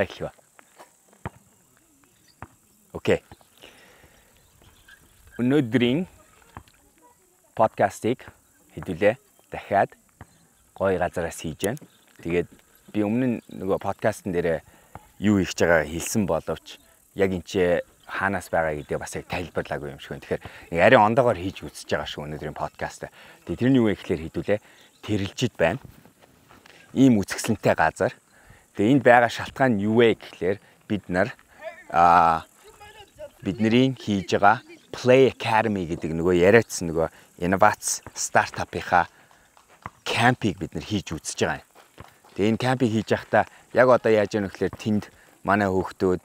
Эхлэв. Окей. Өнөөдрийн подкастыг хэдүүлээ дахиад гоё газараас хийж байна. Тэгээд би өмнө нөгөө подкастн дээр юу хийж байгаагаа хэлсэн боловч яг энэ хаанаас байгаа гэдэг бас яг тайлбарлаагүй юм шиг байна. Тэгэхээр арай ондоогоор хийж үзэж байгаа шүү өнөөдрийн подкаст. Тэгээд тэрний юу вэ гэхээр хэдүүлээ тэрэлжид байна. Ийм үзэсгэлэнтэй газар. Тэгээд энд байгаа шалтгаан нь юу вэ гэхээр бид нар аа бидний хийж байгаа Play Academy гэдэг нөгөө яриадсан нөгөө инновац стартапынхаа кампийг бид нар хийж үзэж байгаа юм. Тэгээ энэ кампийг хийж байхдаа яг одоо яаж яах вэ гэхээр тэнд манай хүүхдүүд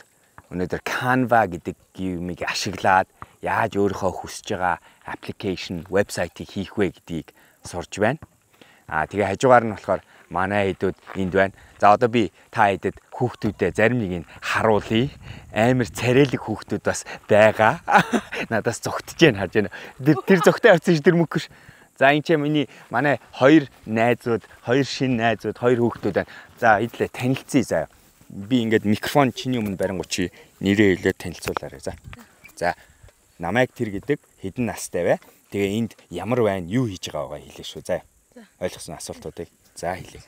өнөөдөр Canva гэдэг юмыг ашиглаад яаж өөрийнхөө хүсэж байгаа аппликейшн, вебсайтыг хийх вэ гэдгийг сурж байна. Аа тэгээ хажуугаар нь болохоор манай хэдүүд энд байна. За одоо би та хэдэд хүүхдүүдэд зарим нэг нь харуулъя. Амар царайлаг хүүхдүүд бас байгаа. Надаас зогтож जैन харж байна. Тэр зогтой явцсан ш тэр мөнгөш. За энэ ч миний манай хоёр найзууд, хоёр шин найзууд, хоёр хүүхдүүд байна. За идлээ танилцъя заа. Би ингээд микрофон чиний өмнө барингуу чи нэрээ хэлээд танилцуулаарай. За. За. Намайг тэр гэдэг хэдэн настай вэ? Тэгээ энд ямар байна, юу хийж байгаагаа хэлээ шүү. За. Ойлгосон асуултуудыг за хэлье.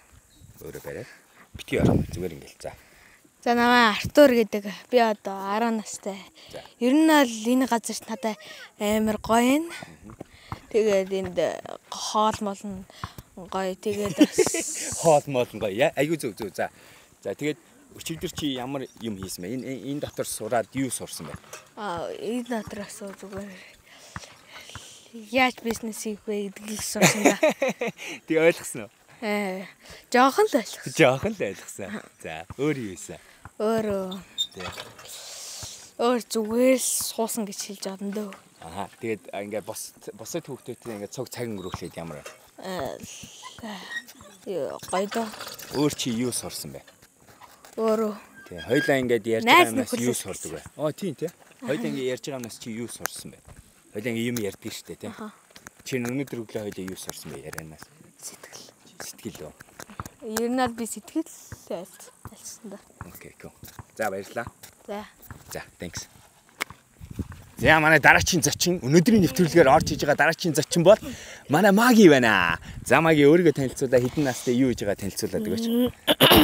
Өөрөө бариад. Битгий орох зүгээр ингээл за. За намаа Артур гэдэг. Би одоо 10 настай. Ер нь бол энэ газарт надад амар гоё юм. Тэгээд энд хоол молн гоё. Тэгээд хоол молн гоё. Айгуу зөв зөв. За. За тэгээд өчигдөр чи ямар юм хийсэн бэ? Энэ энэ дотор сураад юу сурсан бэ? аа энэ дотроос зүгээр яаж бизнес хийх вэ гэдгийг сурсан да. Тэг ойлгосноо. Аа жоохон л ойлгосон. Жоохон л ойлгосон. За өөр юу ийсэн? Өөрөө Тэг. өөр зүгээр л суусан гэж хэлж юм дөө. Аа тэгээд ингээд бос босод хүүхдүүдтэй ингээд цог цаг өнгөрүүлээд ямар вэ? Юу гоё доо. Өөр чи юу сурсан бэ? Өөрөө Тэг. Хоёлаа ингээд ярьж байгаа юмнаас юу сурдаг вэ? Оо тийм тий. Хоёлаа ингээд ярьж байгаа юмнаас чи юу сурсан бэ? Хоёлаа ингээд юм ярьдаг шүү дээ тий. Чи өнөөдөр өглөө хоёлаа юу сурсан бэ ярианаас? сэтгэл. Сэтгэл үү? Ер нь аль би сэтгэл альсан да. Окей, cool. За баярлалаа. За. За, thanks. За манай дараагийн зочин өнөөдрийн нэвтрүүлгээр орж иж байгаа дараагийн зочин бол манай Маги байна. За Маги өөрийгөө танилцуулаа хэдэн настай юу хийж байгаа танилцуулаад өгөөч.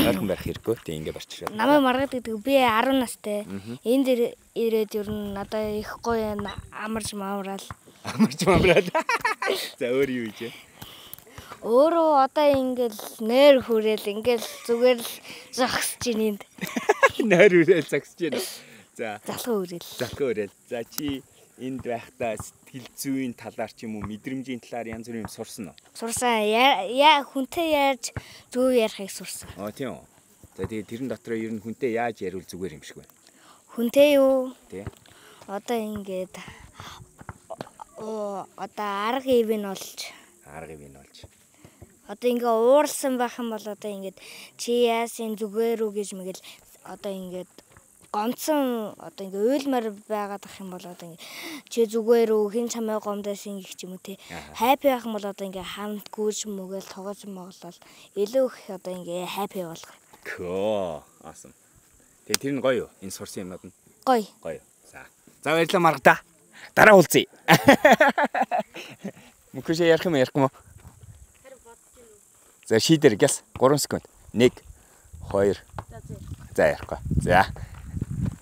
Ойрхон байх хэрэггүй. Тэг ингэ барчираа. Намайг Маргад гэдэг. Би 10 настай. Энд ир- ирээд ер нь надад их гоё юм амарч маамраал. Амарч мамраад. За өөр юу хийж вэ? Өөрөө одоо ингээл нэр хүрээл ингээл зүгээр л зогсож ийн энд. Нойр үрэл загсаж байна. За Залхуу үрээл. залхуу өрөөл. За чи энд байхдаа сэтгэл зүйн талаар ч юм уу мэдрэмжийн талаар янз бүрийн сурсан уу? Сурсан яа хүнтэй яаж зөв ярихыг сурсан. Аа тийм үү. За тэгээ тэрэн дотроо ер нь хүнтэй яаж яриул зүгээр юм шиг байна. Хүнтэй юу? Тий. Одоо ингээд оо одоо арга ив нь болж Арга юм болж. одоо ингээ уурсан байх юм бол одоо ингээд чи яасан зүгээр үү гэж мэгэл одоо ингээд гомцсон одоо ингээ уйлмар байгаад ах юм бол одоо ингээ чи зүгээр үү хин чамаа гомдоос ингээ ч юм уу те хайпи байх юм бол одоо ингээ хамт гүйж мөгөөл тоглож моглол илүү их одоо ингээ хайпи болгох Коо. Awesome. Тэгээ тэр нь гоё юу? Энэ сурсан юмнууд нь гоё гоё. За. За баярлалаа маргада. Дараа уулзъя. Мөхөш ярих юм ярих юм уу? За шийдэр гяс 3 секунд. 1 2 За ярихгүй. За.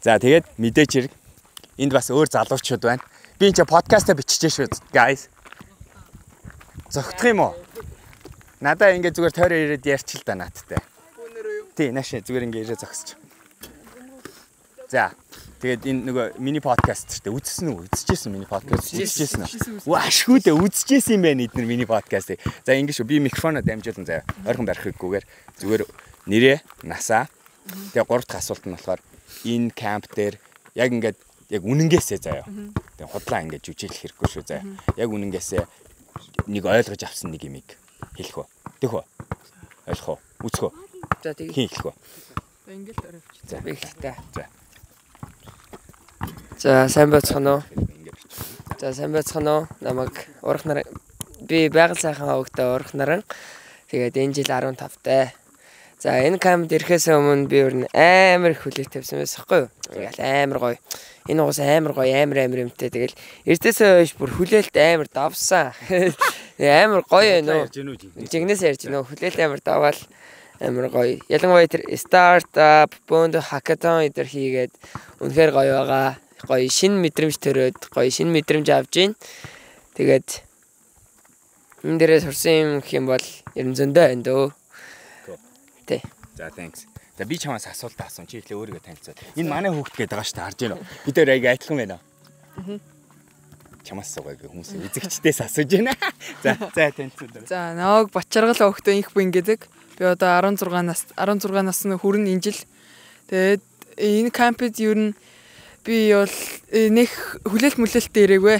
За тэгээд мэдээч хэрэг энд бас өөр залуучууд байна. Би энэ подкаста биччихэж шүү guys. Зогтох юм уу? Надаа ингээ зүгээр тойроо ирээд ярьчих л да наадтай. Тий, наашаа зүгээр ингээ ирээ зогсож. За. Тэгээд энэ нөгөө мини подкаст шүү дээ. Үзсэн үү? Үзчихсэн мини подкаст. Үзчихсэн үү? Waашгүй дээ үзчихсэн юм байна эдгээр мини подкастыг. За ингэ шүү. Би микрофоноо дамжуулан заяа. Ойрхон барихгүйгээр зүгээр нэрээ, насаа. Тэгээ гурав дахь асуулт нь болохоор энэ камп дээр яг ингээд яг үнэнгээсээ заяа. Тэгээ худлаа ингээд жүжиглэх хэрэггүй шүү заяа. Яг үнэнгээсээ нэг ойлгож авсан нэг юмыг хэлэх үү? Тэх үү? Ойлгох уу? Үзэх үү? За тэгээ. Хин хэлэх үү? Ингээл орой. За Би хэлтэ. За. За сайн байцгаана уу? За сайн байцгаана уу? Намайг урах нар би байгаль сайхан хавгтай урах наран. Тэгээд энэ жил 15 таа. За энэ камерт ирэхээс өмнө би өөр амар их хүлээх тавьсан байсан байхгүй юу? Ингээл амар гоё. Энэ уус амар гоё, амар амар юмтай. Тэгэл эртээсээ хойш бүр хүлээлт амар давсан. Амар гоё байна уу? Жигнэс ярьж уу? Хүлээлт амар даваал амар гоё. Ялангуяа тэр стартап, бонд хакатон эдэр хийгээд үнэхээр гоё байгаа. Гоё шин мэдрэмж төрөөд гоё шин мэдрэмж авж гин. Тэгээд энэ дээрээ сурсан юм гэх юм бол ер нь зөндөө байна дөө. Тэ. За thanks. За би чамаас асуулт асуун. Чи ихлэ өөрийгөө танилцаад. Энэ манай хүүхд гээд байгаа шүү дээ. Харж байна уу? Бид өөр аяга адилхан байна уу? Аа. Чамаас суугаа гэх хүмүүс үзэгчдээс асууж байна. За за танилцуулаа. За нааг Бачаргал өвхтөө их бин гэдэг. Би одоо 16 нас 16 насны хүрэн энэ жил. Тэгээд энэ кампэд ер нь би бол э, нэг хүлээлт мүлээлт дээрээгүй.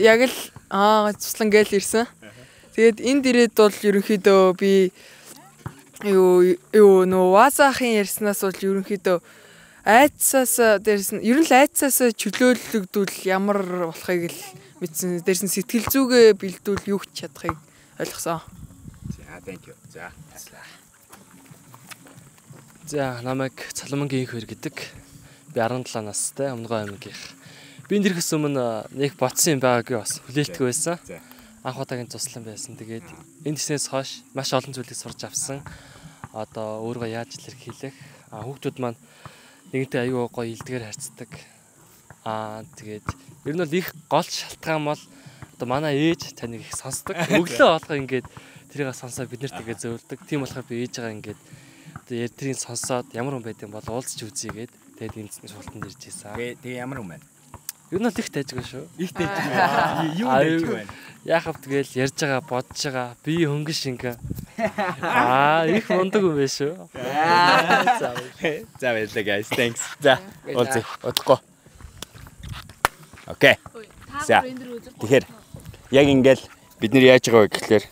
Яг л аа цуслан гээл ирсэн. Тэгээд энд ирээд бол ерөнхийдөө би юу юу нөө вазахын ярьснаас бол ерөнхийдөө айцсаас дээрс нь ер нь л айцсаас чөлөөлөгдүүл ямар болохыг л мэдсэн. Дээрс нь сэтгэл зүгээ бэлдүүл юу ч чадахыг ойлгосон. За thank you. За. За намайг Цалмангийн их хэр гэдэг. Би 17 настай Өмнөгөө аймгийн. Би энэ дэрхэс өмнө нэг ботсон юм байгаагүй бас хүлээлтгүй байсан. Анх удаагийн туслан байсан. Тэгээд энэ тэснээс хойш маш олон зүйлийг сурч авсан. Одоо өөрөө яаж илэрхийлэх. Хүүхдүүд маань нэгэнтэй аюу гоё илдгээр харьцдаг. Аа тэгээд ер нь бол их гол шалтгаан бол одоо манай ээж таныг их сонсдог. Өглөө олго ингээд тэрийг сонсоод бид нарт ингээд зөөлдөг. Тийм болохоор би ээжээгээ ингээд одоо тэрийг сонсоод ямар хүн байд юм бол уулзч үзье гээд тэгээд энэ суултанд ирж ийсэн. Тэгээ тэгээ ямар юм? Ер нь бол их тайжгүй шүү. Их байна. Юу дэж байна? Яахав тэгэл ярьж байгаа бодож байгаа би хөнгөн шингэн. Аа их мундаг юм байна шүү. За баярлалаа guys. Thanks. За уулзъя. Удахгүй. Окей. За. Тэгэхээр яг ингээл бид нэр яаж байгаа вэ гэхлээр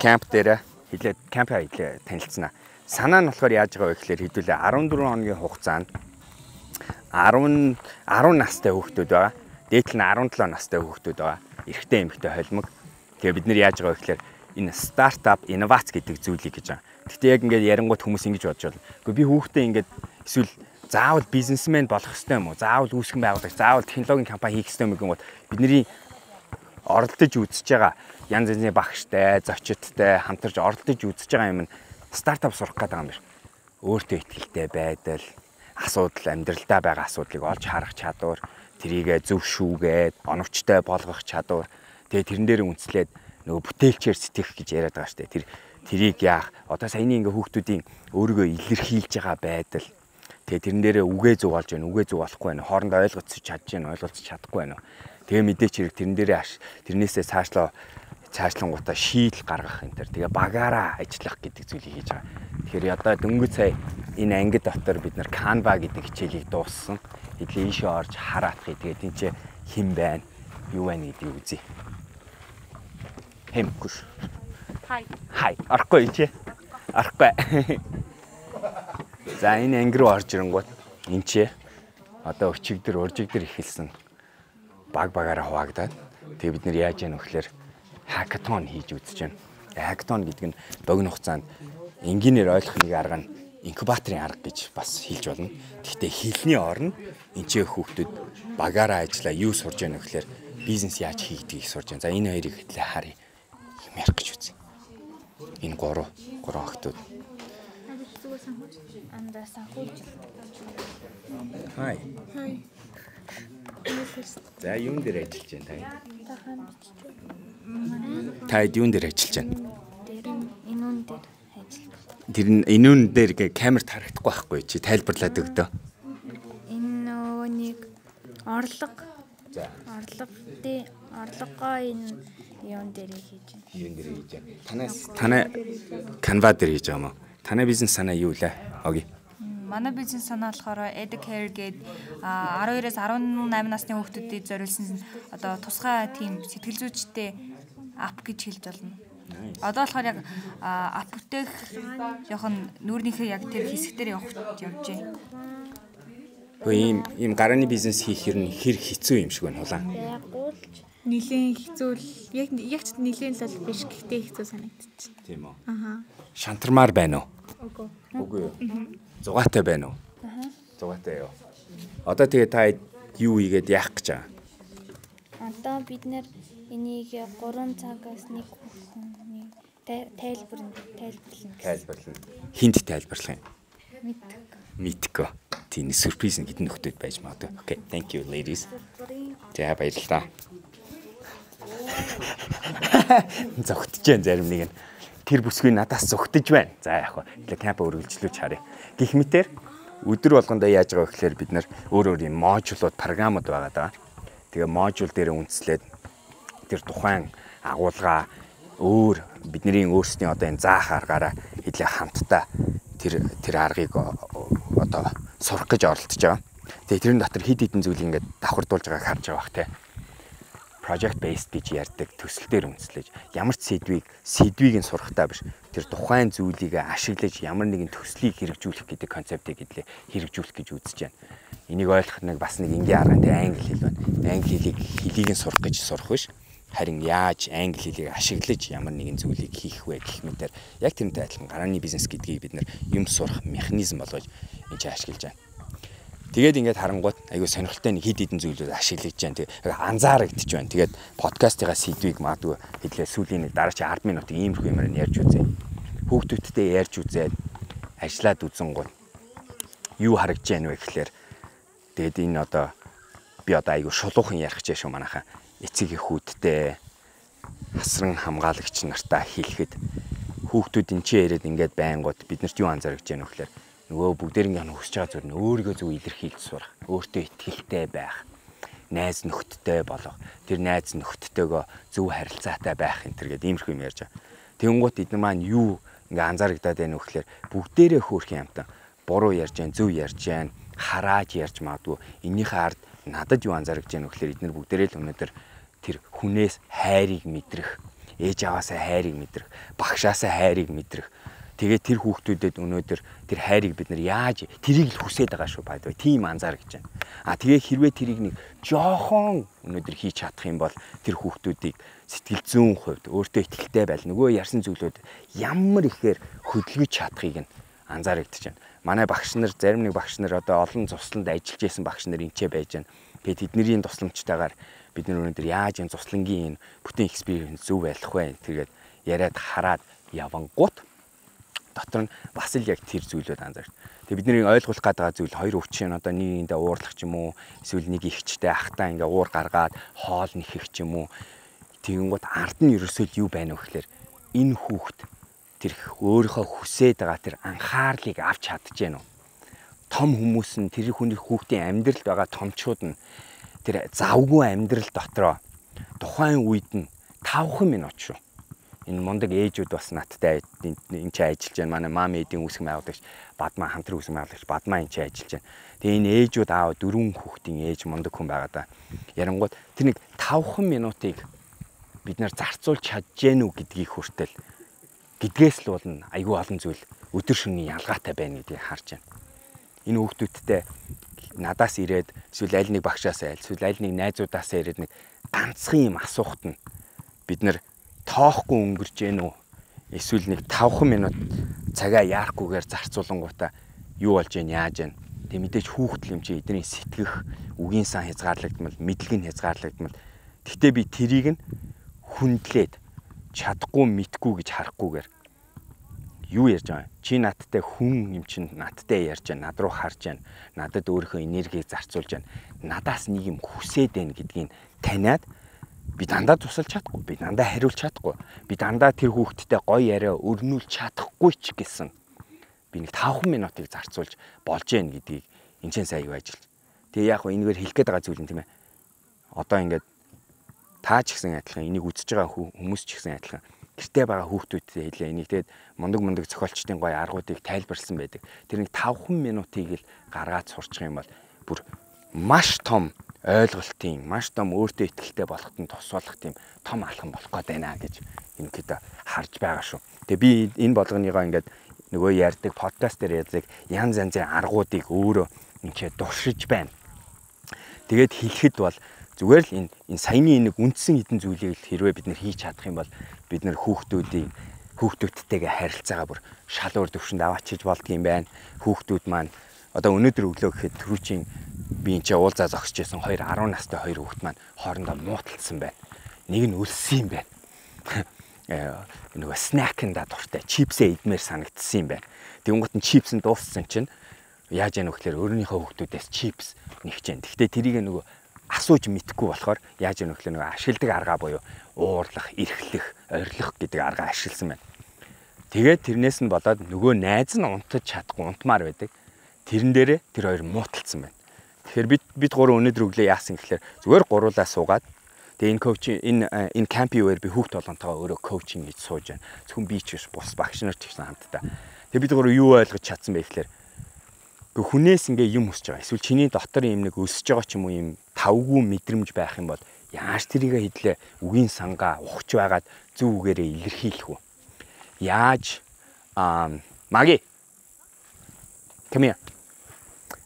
камп дээр хилээд кампа хилээ танилцсанаа. Санаа нь болохоор яаж байгаа вэ гэхлээр хэдүүлээ 14 хоногийн хугацаанд 10 10 настай хүүхдүүд байгаа. Дээдл нь 17 настай хүүхдүүд байгаа. Эрэгтэй эмэгтэй холимог. Тэгээ бид нэр яаж байгаа вэ гэхлээр энэ стартап инновац гэдэг зүйлийг гэж байгаа. Гэтэ яг ингээд ярингууд хүмүүс ингэж бодож байна. Гэхдээ би хүүхдээ ингээд эсвэл заавал бизнесмен болох хэрэгтэй юм уу? Заавал үүсгэн байгуулагч, заавал технологийн компани хийх хэрэгтэй юм гэнэ бидний оролдож үзэж байгаа янз янзны багштай, зочидтой хамтарч оролдож үзэж байгаа юм нь стартап сурах гэдэг юм байна. Өөртөө ихтэй байдал, асуудал амьдралдаа байгаа асуудлыг олж харах чадвар, трийгээ зөв шүүгээд, оновчтой болгох чадвар. Тэгээ тэрэн дээр үнслээд нөгөө бүтээлчээр сэтгэх гэж яриад байгаа штэ. Тэр трийг яах? Одоо саяны ингээ хүүхдүүдийн өөрийгөө илэрхийлж байгаа байдал. Тэгээ тэрэн дээрээ үгээ зөв олж байна, үгээ зөв болохгүй байна. Хоорондоо ойлгоцож чадж байна, ойлголцож чадахгүй байна. Тэгээ мэдээч хэрэг тэрэн дээрээ тэрнээсээ цаашлаа цаашлангуудаа шийдэл гаргах энэ төр тэгээ багаараа ажиллах гэдэг зүйлийг хийж байгаа. Тэгэхээр одоо дөнгөж сая энэ анги дотор бид нар Canva гэдэг хичээлийг дууссан. Хэдлийн ийшээ орж хараатах тэгээд энэ чи хэн байна? Юу байна гэдгийг үзье. Хэмгүй. Хай. Хай. Орохгүй чи. Орохгүй. За энэ анги руу орж ирэнгүүт энэ чи одоо өчигдөр уржигдэр ихэлсэн баг багаараа хуваагдаад тэгээ бид нэр яаж яах вэ гэхээр хакатон хийж үзэж байна. Хакатон гэдэг нь богино хугацаанд энгийнээр ойлгох нэг арга нь инкубаторын арга гэж бас хэлж болно. Гэхдээ хилний орно энэ ч хүүхдүүд багаараа ажиллаа юу сурж яах вэ гэхээр бизнес яаж хийгдгийг сурж байна. За энэ хоёрыг хэтлээ харъя. Юм ярих гэж үзье. Энэ гурав гурван охтууд. Хай. Хай. За юун дээр ажиллаж байна та? Та юун дээр ажиллаж байна? Тэр энэ үн дээр ажиллаж. Тэр нь энүүн дээр ингээ камерт харагдахгүй байхгүй чи тайлбарлаад өгдөө. Энэ нөгөө нэг орлого. За. Орлого тий орлогоо энэ юун дээр хийж байна. Юун дээр хийж байгаа. Танаас танай Canva дээр хийж байгаа юм уу? Танай бизнес санаа юу лээ? Оги. Манай бизнес санаа болохоор Educare гээд 12-оос 18 насны хүүхдүүдэд зориулсан одоо тусгай тийм сэтгэл зүйчтэй ап гэж хэлж болно. Одоо болохоор яг ап бүтээх жоохон нүүрнийхээ яг тэр хэсгээр явж явж байна. Хөө ийм ийм гарааны бизнес хийх хэр нь хэр хэцүү юм шиг байна улаан. Нилийн хэцүү л яг яг ч нилийн л бол биш гэхдээ хэцүү санагдчих. Тийм үү. Аха. Шантармаар байна уу? Үгүй. Үгүй юу. Зугаатай байна уу? Аа. Зугаатай юу. Одоо тэгээ та юу ийгээд яах гэж байгаа? Одоо бид нэр энийг 3 цагаас 1 хүний тайлбарна тайлбарлана. Тайлбарлана. Хинт тайлбарлах юм? Мэддэг. Мэдгүй. Тийм сюрприз нь хитэн нөхдөд байж магадгүй. Okay, thank you ladies. За баярлалаа. Зогтож जैन зарим нэг нь тэр бүсгүй надаас зогтож байна. За яг хөө кампа үргэлжлүүлж харъя. Гэх мэтэр өдөр болгондоо яаж байгаа вэ гэхээр бид нар өөр өөр юм модулууд програмууд байгаа даа. Тэгээ модул дээр үндэслээд тэр тухайн агуулга өөр бидний өөрсдийн одоо энэ заах аргаараа хэлээ хамтдаа тэр тэр аргыг одоо сурах гэж оролдож байгаа. Тэгээ тэрэн дотор хид хідэн зүйл ингээд давхардуулж байгааг харж байгаа бах те. Project based гэж ярьдаг төсөл дээр үндэслэж ямар ч сэдвийг сэдвийг нь сурахтаа биш тэр тухайн зүйлийг ашиглаж ямар нэгэн төслийг хэрэгжүүлэх гэдэг концептыг гэдлээ хэрэгжүүлэх гэж үзэж байна. Энийг ойлгох нэг бас нэг энгийн арга те англи хэл байна. Англи хэлийг хэлийг нь сурах гэж сурах биш харин яаж англи хэлийг ашиглаж ямар нэгэн зүйлийг хийх вэ гэх мэтэр яг тэрнтэй адилхан гарааны бизнес гэдгийг бид нар юм сурах механизм болгож энэ ч ашиглаж байна. Тэгээд ингээд харангуут айгүй сонирхолтой нэг хид хідэн зүйлүүд ашиглаж जैन. Тэгээ анзаарагдчих байна. Тэгээд подкастыгаа сэдвийг магадгүй хэдлээ сүүлийн нэг дараа чи 10 минут иймэрхүү юмар нь ярьж үзье. Хүүхдүүдтэй ярьж үзээд ажиллаад үзэн гол юу харагдж байна вэ гэхлээр тэгээд энэ одоо би одоо айгүй шулуухан ярих гэж шүү манайхаа эцэг эхүүдтэй хасран хамгаалагч нартаа хэлэхэд хүүхдүүд энэ ч яриад ингээд байнгут бид нарт юу анзаарч яах вэ гэхээр нөгөө бүгдээрийн нь хүсэж байгаа зүйл нь өөрийгөө зөв илэрхийлж сурах, өөртөө ихтэй байх, найз нөхдөдтэй болох, тэр найз нөхдөдтэйгөө зөв харилцаатай байх энэ төр гэдэг иймэрхүү юм ярьж байгаа. Тэнгуут эдгээр маань юу ингээ анзаарагдаад байна вэ гэхээр бүгдээрээ хөөрхөн юмтан буруу ярьж जैन, зөв ярьж जैन, харааж ярьж магадгүй. Энийхээ ард надад юу анзаарч байна вэ гэхээр эдгээр бүгдээрээ л өнөөдөр тэр хүнээс хайрыг мэдрэх, ээж аваасаа хайрыг мэдрэх, багшаасаа хайрыг мэдрэх Тэгээд тэр хүүхдүүдэд өнөөдөр тэр хайрыг бид нар яаж тэрийг л хүсээд байгаа шүү бай. Тийм анзаарч байна. А тэгээ хэрвээ тэрийг нэг жоохон өнөөдөр хийж чадах юм бол тэр хүүхдүүдийг сэтгэл зүйн хувьд өөртөө ихтэй байл нөгөө ярьсан зүйлүүд ямар ихээр хөдөлгөж чадахыг нь анзаарэгдэж байна. Манай багш нар зарим нэг багш нар одоо олон цусланд ажиллаж исэн багш нар энчээ байж байна. Тэгээд тэдний тусламжтайгаар бид нар өнөөдөр яаж энэ цуслангийн энэ бүтэн экспириенс зөв байх вэ? Тэгээд яриад хараад явангууд дотор нь бас л яг тэр зүйлүүд анзаарч. Тэгээ бидний ойлгуулах гэдэг зүйл хоёр өвчин одоо нийгэмдээ уурлах ч юм уу эсвэл нэг ихчтэй ахтаа ингээ уур гаргаад хоол нэхэх ч юм уу тэгэнгუთ ард нь ерөөсөө юу байна вэ гэхээр энэ хүүхд тэр өөрийнхөө хүсээд байгаа тэр анхаарлыг авч чадчихэв нү. Том хүмүүс нь тэр хүний хүүхдийн амьдралд байгаа томчууд нь тэр завгүй амьдрал дотроо тухайн үед нь 5 минут шүү энэ мундаг ээжүүд бас надтай энэ чи ажиллаж байна. Манай мам эдийн үүсгэн байгуулагч Бадмаа хамтран үүсгэн байгуулагч Бадмаа энэ чи ажиллаж байна. Тэгээ энэ ээжүүд аав дөрвөн хүүхдийн ээж мундаг хүн байгаа да. Ярангууд тэр нэг 5 минутыг бид нар зарцуулж чадж гэнэ үү гэдгийг хүртэл гэдгээс л болно айгүй олон зүйл өдөр шөнийн ялгаатай байна гэдгийг харж байна. Энэ хүүхдүүдтэй надаас ирээд эсвэл аль нэг багшаас айл эсвэл аль нэг найзуудаасаа ирээд нэг ганцхан юм асуухт нь бид нар тоохгүй өнгөрч гэнэ үү? Эсвэл нэг 5 минут цагаа яахгүйгээр зарцуулангуудаа юу болж гэн яаж гэн. Тэг мэдээж хүүхдэл юм чи эдний сэтгэх, үгийн сан хязгаарлагдмал, мэдлэг нь хязгаарлагдмал. Гэхдээ би тэрийг нь хүндлээд чадахгүй мэдгүй гэж харахгүйгээр юу ярьж байгаа юм? Чи надтай хүн юм чин надтай ярьж байна, над руу харж байна, надад өөрийнхөө энергийг зарцуулж байна. Надаас нэг юм хүсээд байна гэдгийг таниад би дандаа тусалж чадахгүй би дандаа хариулж чадахгүй би дандаа тэр хүүхдтэй гоё яриа өрнүүлж чадахгүй ч гэсэн би нэг 5 минутыг зарцуулж болж гэн гэдгийг энэ ч сайн юу ажиллаж тэгээ яг хөө энэгээр хэлэх гээд байгаа зүйл юм тийм ээ одоо ингээд таа ч гэсэн адилхан энийг үзэж байгаа хүмүүс ч гэсэн адилхан гэртээ байгаа хүүхдүүдтэй хэлээ энийг тэгээд мундаг мундаг зохиолчдын гоё аргуудыг тайлбарлсан байдаг тэр нэг 5 минутыг л гаргаад сурчих юм бол бүр маш том ойлголтын маш том өөртөө ихтэй болоход нь тусвалах тийм том алхам болох гээд байна гэж ингээд харж байгаа шүү. Тэгээ би энэ болгоныгоо ингээд нөгөө ярьдаг подкаст дээр языг янз янзын аргуудыг өөрөө ингээд дуршиж байна. Тэгээд хэлэхэд бол зүгээр л энэ энэ саяны нэг үндсэн хідэн зүйлийг л хэрвээ бид нэр хийж чадах юм бол бид нэр хүүхдүүдийг хүүхдүүдтэйгээ харилцаагаа бүр шал өөр төвшөнд аваачиж болдгийм байна. Хүүхдүүд маань одоо өнөөдөр өглөө гэхэд түрүүчийн би энэ ч уулзаа зогсож байсан хоёр 10 настай хоёр хүүхд маань хоорондоо мууталсан байна. Нэг нь өлсөн юм байна. Э, нөгөө снакэнда дуртай чипсээ идмээр санагдсан юм байна. Тэнгуут нь чипс нь дууссан чинь яаж яах вэ гэхээр өөрийнхөө хүүхдүүдээс чипс нэгч जैन. Гэхдээ тэрийг нөгөө асууж мэдхгүй болохоор яаж вэ гэхээр нөгөө ашигладаг аргаа буюу уурлах, эрхлэх, орилох гэдэг арга ашигласан байна. Тэгээд тэрнээс нь болоод нөгөө найз нь унтаж чадахгүй унтмаар байдаг. Тэрэн дээрээ тэр хоёр мууталцсан байна. Тэгэхээр бид бид гурван өнөөдөр өглөө яасан гэхээр зүгээр гуруулаа суугаад тэгээ энэ коуч энэ энэ кампи үеэр би хүүхд толгонтойгоо өөрөө коучинг хийж сууж байна. Зөвхөн би ч биш бус багш нар ч гэсэн хамтдаа. Тэгээ бид гурав юу ойлгож чадсан бэ гэхээр хүнээс ингээ юм өсөж байгаа. Эсвэл чиний дотор юм нэг өсөж байгаа ч юм уу юм тавгүй мэдрэмж байх юм бол яаж тэрийг хэдлээ үгийн сангаа ухаж байгаад зөв үгээрээ илэрхийлэх үү? Яаж аа маги here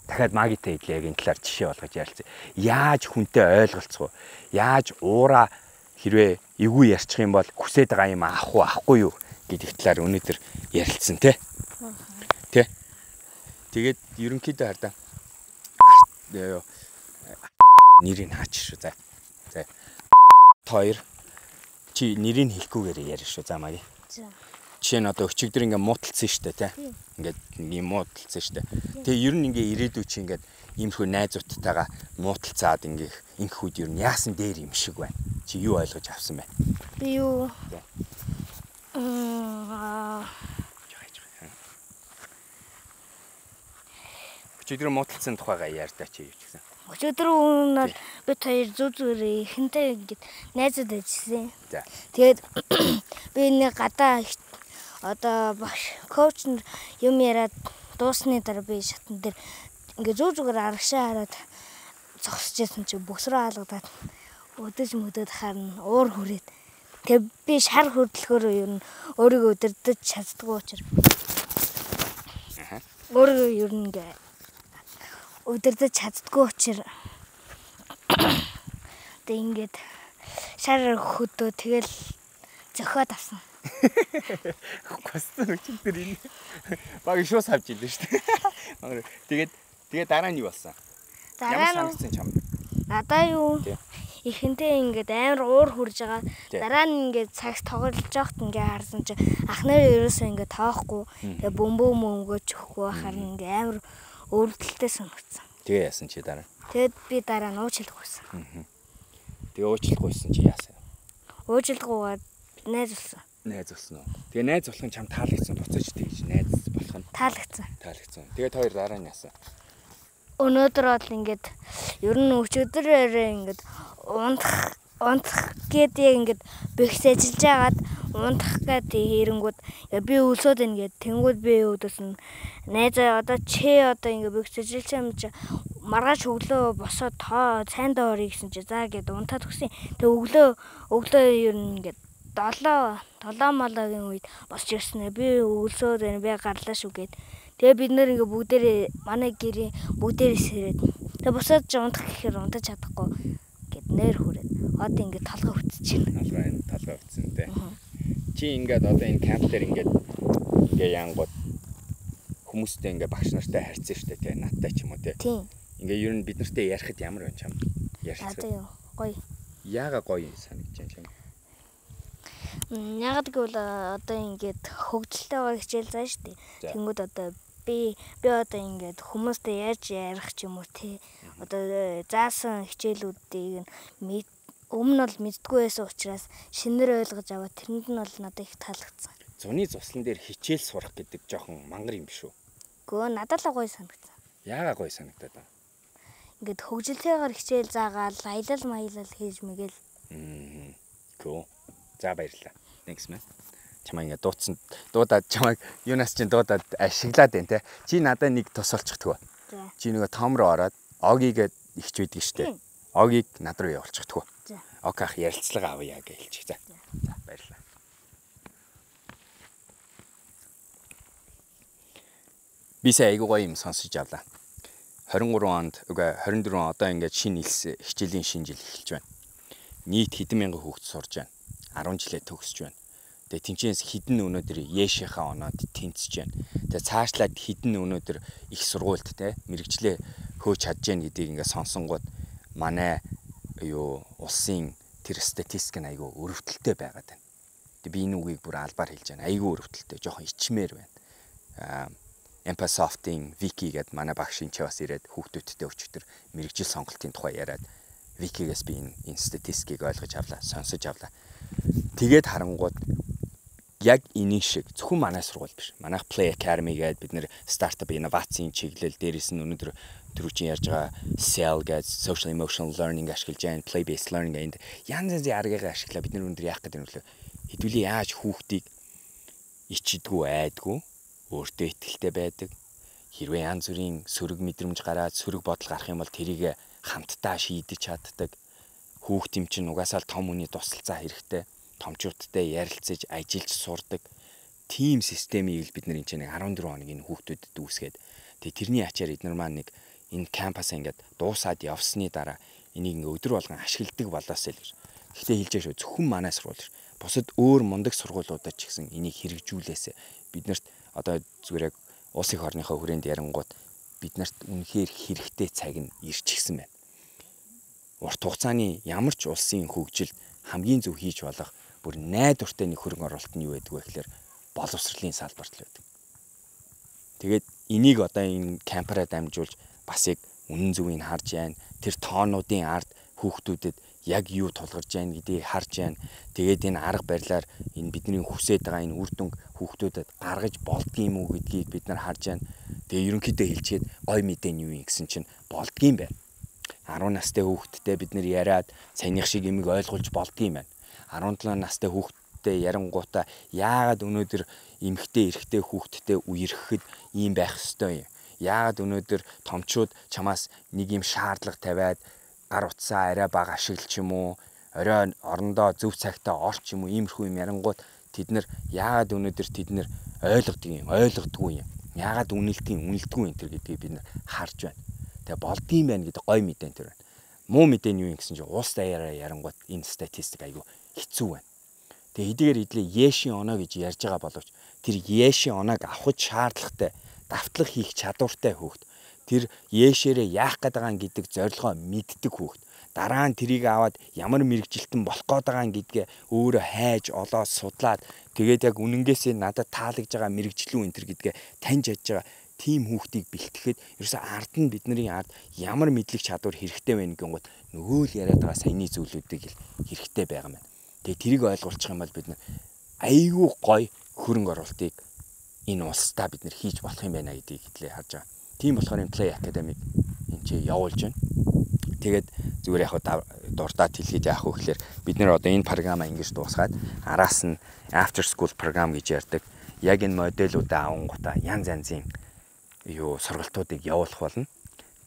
дахиад магитай хэлээ яг энэ талаар жишээ болгож ярилцъя. Яаж хүнтэй ойлголцох вэ? Яаж уура хэрвээ эвгүй ярьчих юм бол хүсээд байгаа юм авах уу авахгүй юу гэдэг талаар өнөөдөр ярилцсан тий. Тэ. Тэгээд ерөнхийдөө хардаа нэрийг хаач шүү за. За. Хоёр чи нэрийг хэлэхгүйгээр ярина шүү за маги. За жишээ нь одоо өчигдөр ингээ муудалцсан шүү дээ тий. Ингээд юм муудалцсан шүү дээ. Тэгээ ер нь ингээ ирээдүй чи ингээд иймэрхүү найзуудтайгаа муудалцаад ингээ инх хүүд ер нь яасан дээр юм шиг байна. Чи юу ойлгож авсан бэ? Би юу аа Өчигдөр муудалцсан тухайгаа ярьдаа чи юу гэсэн. Өчигдөр үнээр бид хоёр зүг зүгээрээ ихэнтэй ингээд найзууд ажилласан. За. Тэгээд би нэг гадаа одоо багш коуч юм яриад дуусны дараа би шатан дээр ингээ зүү зүгээр арагшаа хараад зогсож байсан чи бөсрөө хаалгадаад өдөж мөдөд харна уур хүрээд тэг би шар хөдөлгөөр ер нь өөрийгөө өдөрдөж чаддгүй учраас өөрийгөө ер нь ингээ өдөрдөж чаддгүй учраас тэг ингээд шар хөдөө тэгэл зөхиод авсан Гоцсон өчигдөр энэ баг шуус авч ирлээ шүү дээ. Тэгээд тэгээд дараа нь юу болсон? Дараа нь санагдсан чам. Надаа юу? Эхэнтэй ингээд амар уур хурж байгаа. Дараа нь ингээд цагс тоглож байхад ингээд харсан чи ах нар ерөөсөө ингээд тоохгүй. Тэгээ бөмбөө мөнгөөч өгөхгүй харин ингээд амар өөрөлдөлтөй санагдсан. Тэгээ яасан чи дараа? Тэгэд би дараа нь уучлах байсан. Тэгээ уучлахгүйсэн чи яасан? Уучлахгүйгээд найз болсон найз болсон уу? Тэгээ найз болох нь чам таалагдсан буцаж тэгж найз болох нь таалагдсан. Таалагдсан. Тэгээд хоёр дараа нь яасан? Өнөөдөр бол ингээд ер нь өчигдөрөөрөө ингээд унтах унтах гэдэг ингээд бэхс ажиллаж байгаад унтах гэдэг хэрэнгүүд би өлсөд ингээд тэнгууд би өдөөс нь найзаа одоо чи одоо ингээд бэхс ажиллаж юм чи маргааш өглөө босоод тоо сайн доо орё гэсэн чи за гэд унтаад өгсөн. Тэг өглөө өглөө ер нь ингээд 7 7 малагийн үед босч ирсэн. Би өлсөөд байна. Би гарлаа шүү гээд. Тэгээ бид нэр ингээ бүгдээрээ манай гэрээ бүгдээрээ сэрээд. Тэгээ босоод унтах гэхээр унтаж чадахгүй гэд нэр хүрээд. Одоо ингээ толгой өвтөж байна. Толгой энэ толгой өвтсөн те. Чи ингээд одоо энэ камп дээр ингээд ингээ янгууд хүмүүстэй ингээ багш нартай харьцсан штэ те. Надтай ч юм уу те. Тийм. Ингээ ер нь бид нартай ярихад ямар байна чам? Ярилцгаа. Одоо юу? Гоё. Яага гоё санагдаж байна чам? Яг гэвэл одоо ингээд хөгжилтэй байгаа хичээл заа дээ. Тэнгүүд одоо би би одоо ингээд хүмүүстэй яаж ярих ч юм уу те. Одоо заасан хичээлүүдийг нь өмнө нь бол мэддгүй байсан учраас шинээр ойлгож аваад тэрэнд нь бол надад их таалагдсан. Зуны цуслан дээр хичээл сурах гэдэг жоохон мангар юм биш үү? Гөө надад л гоё санагдсан. Яагаа гоё санагдаад байна? Ингээд хөгжилтэйгээр хичээл заагаал аялал маялал хийж мэгэл. Мм. Гөө. За баярлалаа. Thanks man. Чамаа ингэ дуудсан дуудаад чамайг юунаас чинь дуудаад ашиглаад байна те. Чи надад нэг тус олчихдгөө. Чи нөгөө том руу ороод огийг ихч байдаг штэ. Огийг над руу явуулчихдгөө. Ок ах ярилцлага авъя гэж хэлчих. За. За баярлалаа. Би сая айгуу гоё юм сонсож авлаа. 23 онд үгүй 24 он одоо ингээд шинэ хичээлийн шинэ жил эхэлж байна. Нийт хэдэн мянган хүүхд сурж байна. 10 жилээ төгсөж байна. Тэгээ тэнцэнс хідэн өнөөдөр Яшийнхаа оноод тэнцэж байна. Тэгээ цаашлаад хідэн өнөөдөр их сургуульд те мэрэгчлээ хөөж чадж гэн гэдгийг ингээд сонсонгууд манай юу улсын тэр статистик нь айгүй өрөвдөлттэй байгаад байна. Тэгээ би энэ үгийг бүр албаар хэлж байна. Айгүй өрөвдөлттэй, жоохон ичмээр байна. Аа Empasoft-ийн Wiki гэдэг манай багш энэ бас ирээд хүүхдүүдтэй өчтөр мэрэгжил сонголтын тухай яриад Wiki-гээс би энэ энэ статистикийг ойлгож авлаа, сонсож авлаа. Тэгээд харангууд яг энийг шиг зөвхөн манай сургууль биш. Манайх Play Academy гэдэг бид нэр стартап инновацийн чиглэл дээрээс нь өнөөдөр түрүүчийн ярьж байгаа Cell гэж social emotional learning ашиглаж байгаа, play based learning энд янз янзын аргыг ашиглаа бид нар өнөөдөр яах гэдэг нь вэ? Хэдүүлээ яаж хүүхдийг ичдэггүй айдгүй өөртөө ихтэй байдаг. Хэрвээ янз бүрийн сөрөг мэдрэмж гараад сөрөг бодол гарах юм бол тэрийг хамтдаа шийдэж чаддаг. Хүүхд юм чинь угаасаа л том хүний тусалцаа хэрэгтэй томчуудтай ярилцаж ажиллаж сурдаг тим системийг бид нар энэ чинь 14 хоног энэ хүүхдүүдэд үүсгээд тэгээ тэрний ачаар эднэр маань нэг энэ кампасаа ингээд дуусаад явсны дараа энийг ингээ өдөр болгон ашигладаг болоосэй л гэж. Гэхдээ хэлж яаш зөвхөн манай сургууль. Бусад өөр мундаг сургуулиудад ч гэсэн энийг хэрэгжүүлээсэ биднэрт одоо зүгээр яг улс их орныхоо хүрээнд ярангууд биднэрт үнэхээр хэрэгтэй цаг нь ирчихсэн байна. Урт хугацааны ямар ч улсын хөгжилд хамгийн зөв хийж болох бүр найдвартай нэг хөрөнгө оруулалт нь юу байдаг вэ гэхээр боловсролын салбарт л байдаг. Тэгээд энийг одоо энэ кампараа дамжуулж бас яг үнэн зөвийг харж байна. Тэр тоонуудын ард хүүхдүүдэд яг юу тулгарч байна гэдгийг харж байна. Тэгээд энэ арга барилаар энэ бидний хүсэж байгаа энэ үр дүнг хүүхдүүдэд гаргаж болдгийм үү гэдгийг бид нар харж байна. Тэгээ ерөнхийдөө хэлчихэд гой мэдээ нь юу юм гэсэн чинь болдгийм байна. 10 настай хүүхэдтэй бид нар яриад саяных шиг юмыг ойлгуулж болдгийм байна. 17 настай хүүхдтэй ярангуудаа яагаад өнөөдөр эмэгтэй эрэгтэй хүүхдтэй үерхэхэд ийм байх ёстой юм. Яагаад өнөөдөр томчууд чамаас нэг юм шаардлага тавиад гар утсаа арай бага ашиглах юм уу? Орой орондоо зөв цагтаа орч юм уу? Иймэрхүү юм ярангууд тэд нар яагаад өнөөдөр тэд нар ойлгодог юм, ойлгодгүй юм. Яагаад үнэлтийн үнэлдэггүй энэ төр гэдгийг бид нар харж байна. Тэгээ болдгийм байна гэдэг гой мэдэн тэр байна. Муу мэдээ нь юу юм гэсэн чинь уус даяараа ярангууд энэ статистик айгүй хэцүү байна. Тэгээ хэдийгээр идлээ Яшийн оноо гэж ярьж байгаа боловч тэр Яшийн оноог авах шаардлагатай давтлах хийх чадвартай хүүхд. Тэр Яшээрээ яах гээд байгаа гэдэг зорилгоо мэддэг хүүхд. Дараа нь тэрийг аваад ямар мэрэгжилтэн болох гээд байгаа гэдгээ өөрөө хайж олоод судлаад тэгээд яг үнэнгээсээ надад таалагдж байгаа мэрэгчлүү энэ төр гэдгээ таньж ядж байгаа тийм хүүхдийг бэлтгэхэд ерөөсөө ард нь бидний ард ямар мэдлэг чадвар хэрэгтэй байна гингууд нөгөө л яриад байгаа саяны зүйлүүдийг л хэрэгтэй байгаа юм байна. Тэгээ тэрийг ойлгуулчих юм бол бид айгүй гой хөрөнгө оруулалтыг энэ улстай бид нэр хийж болох юм байна гэдгийг хэтлээ харж байгаа. Тийм болохоор энэ Play Academy энэ чи явуулж байна. Тэгээд зүгээр яг дурдаад хэлгээд яах вэ гэхээр бид нэр одоо энэ програмаа ингэж дуусгаад араас нь after school програм гэж ярьдаг. Яг энэ модулуудаа авангуудаа янз янзын юу сургалтуудыг явуулах болно.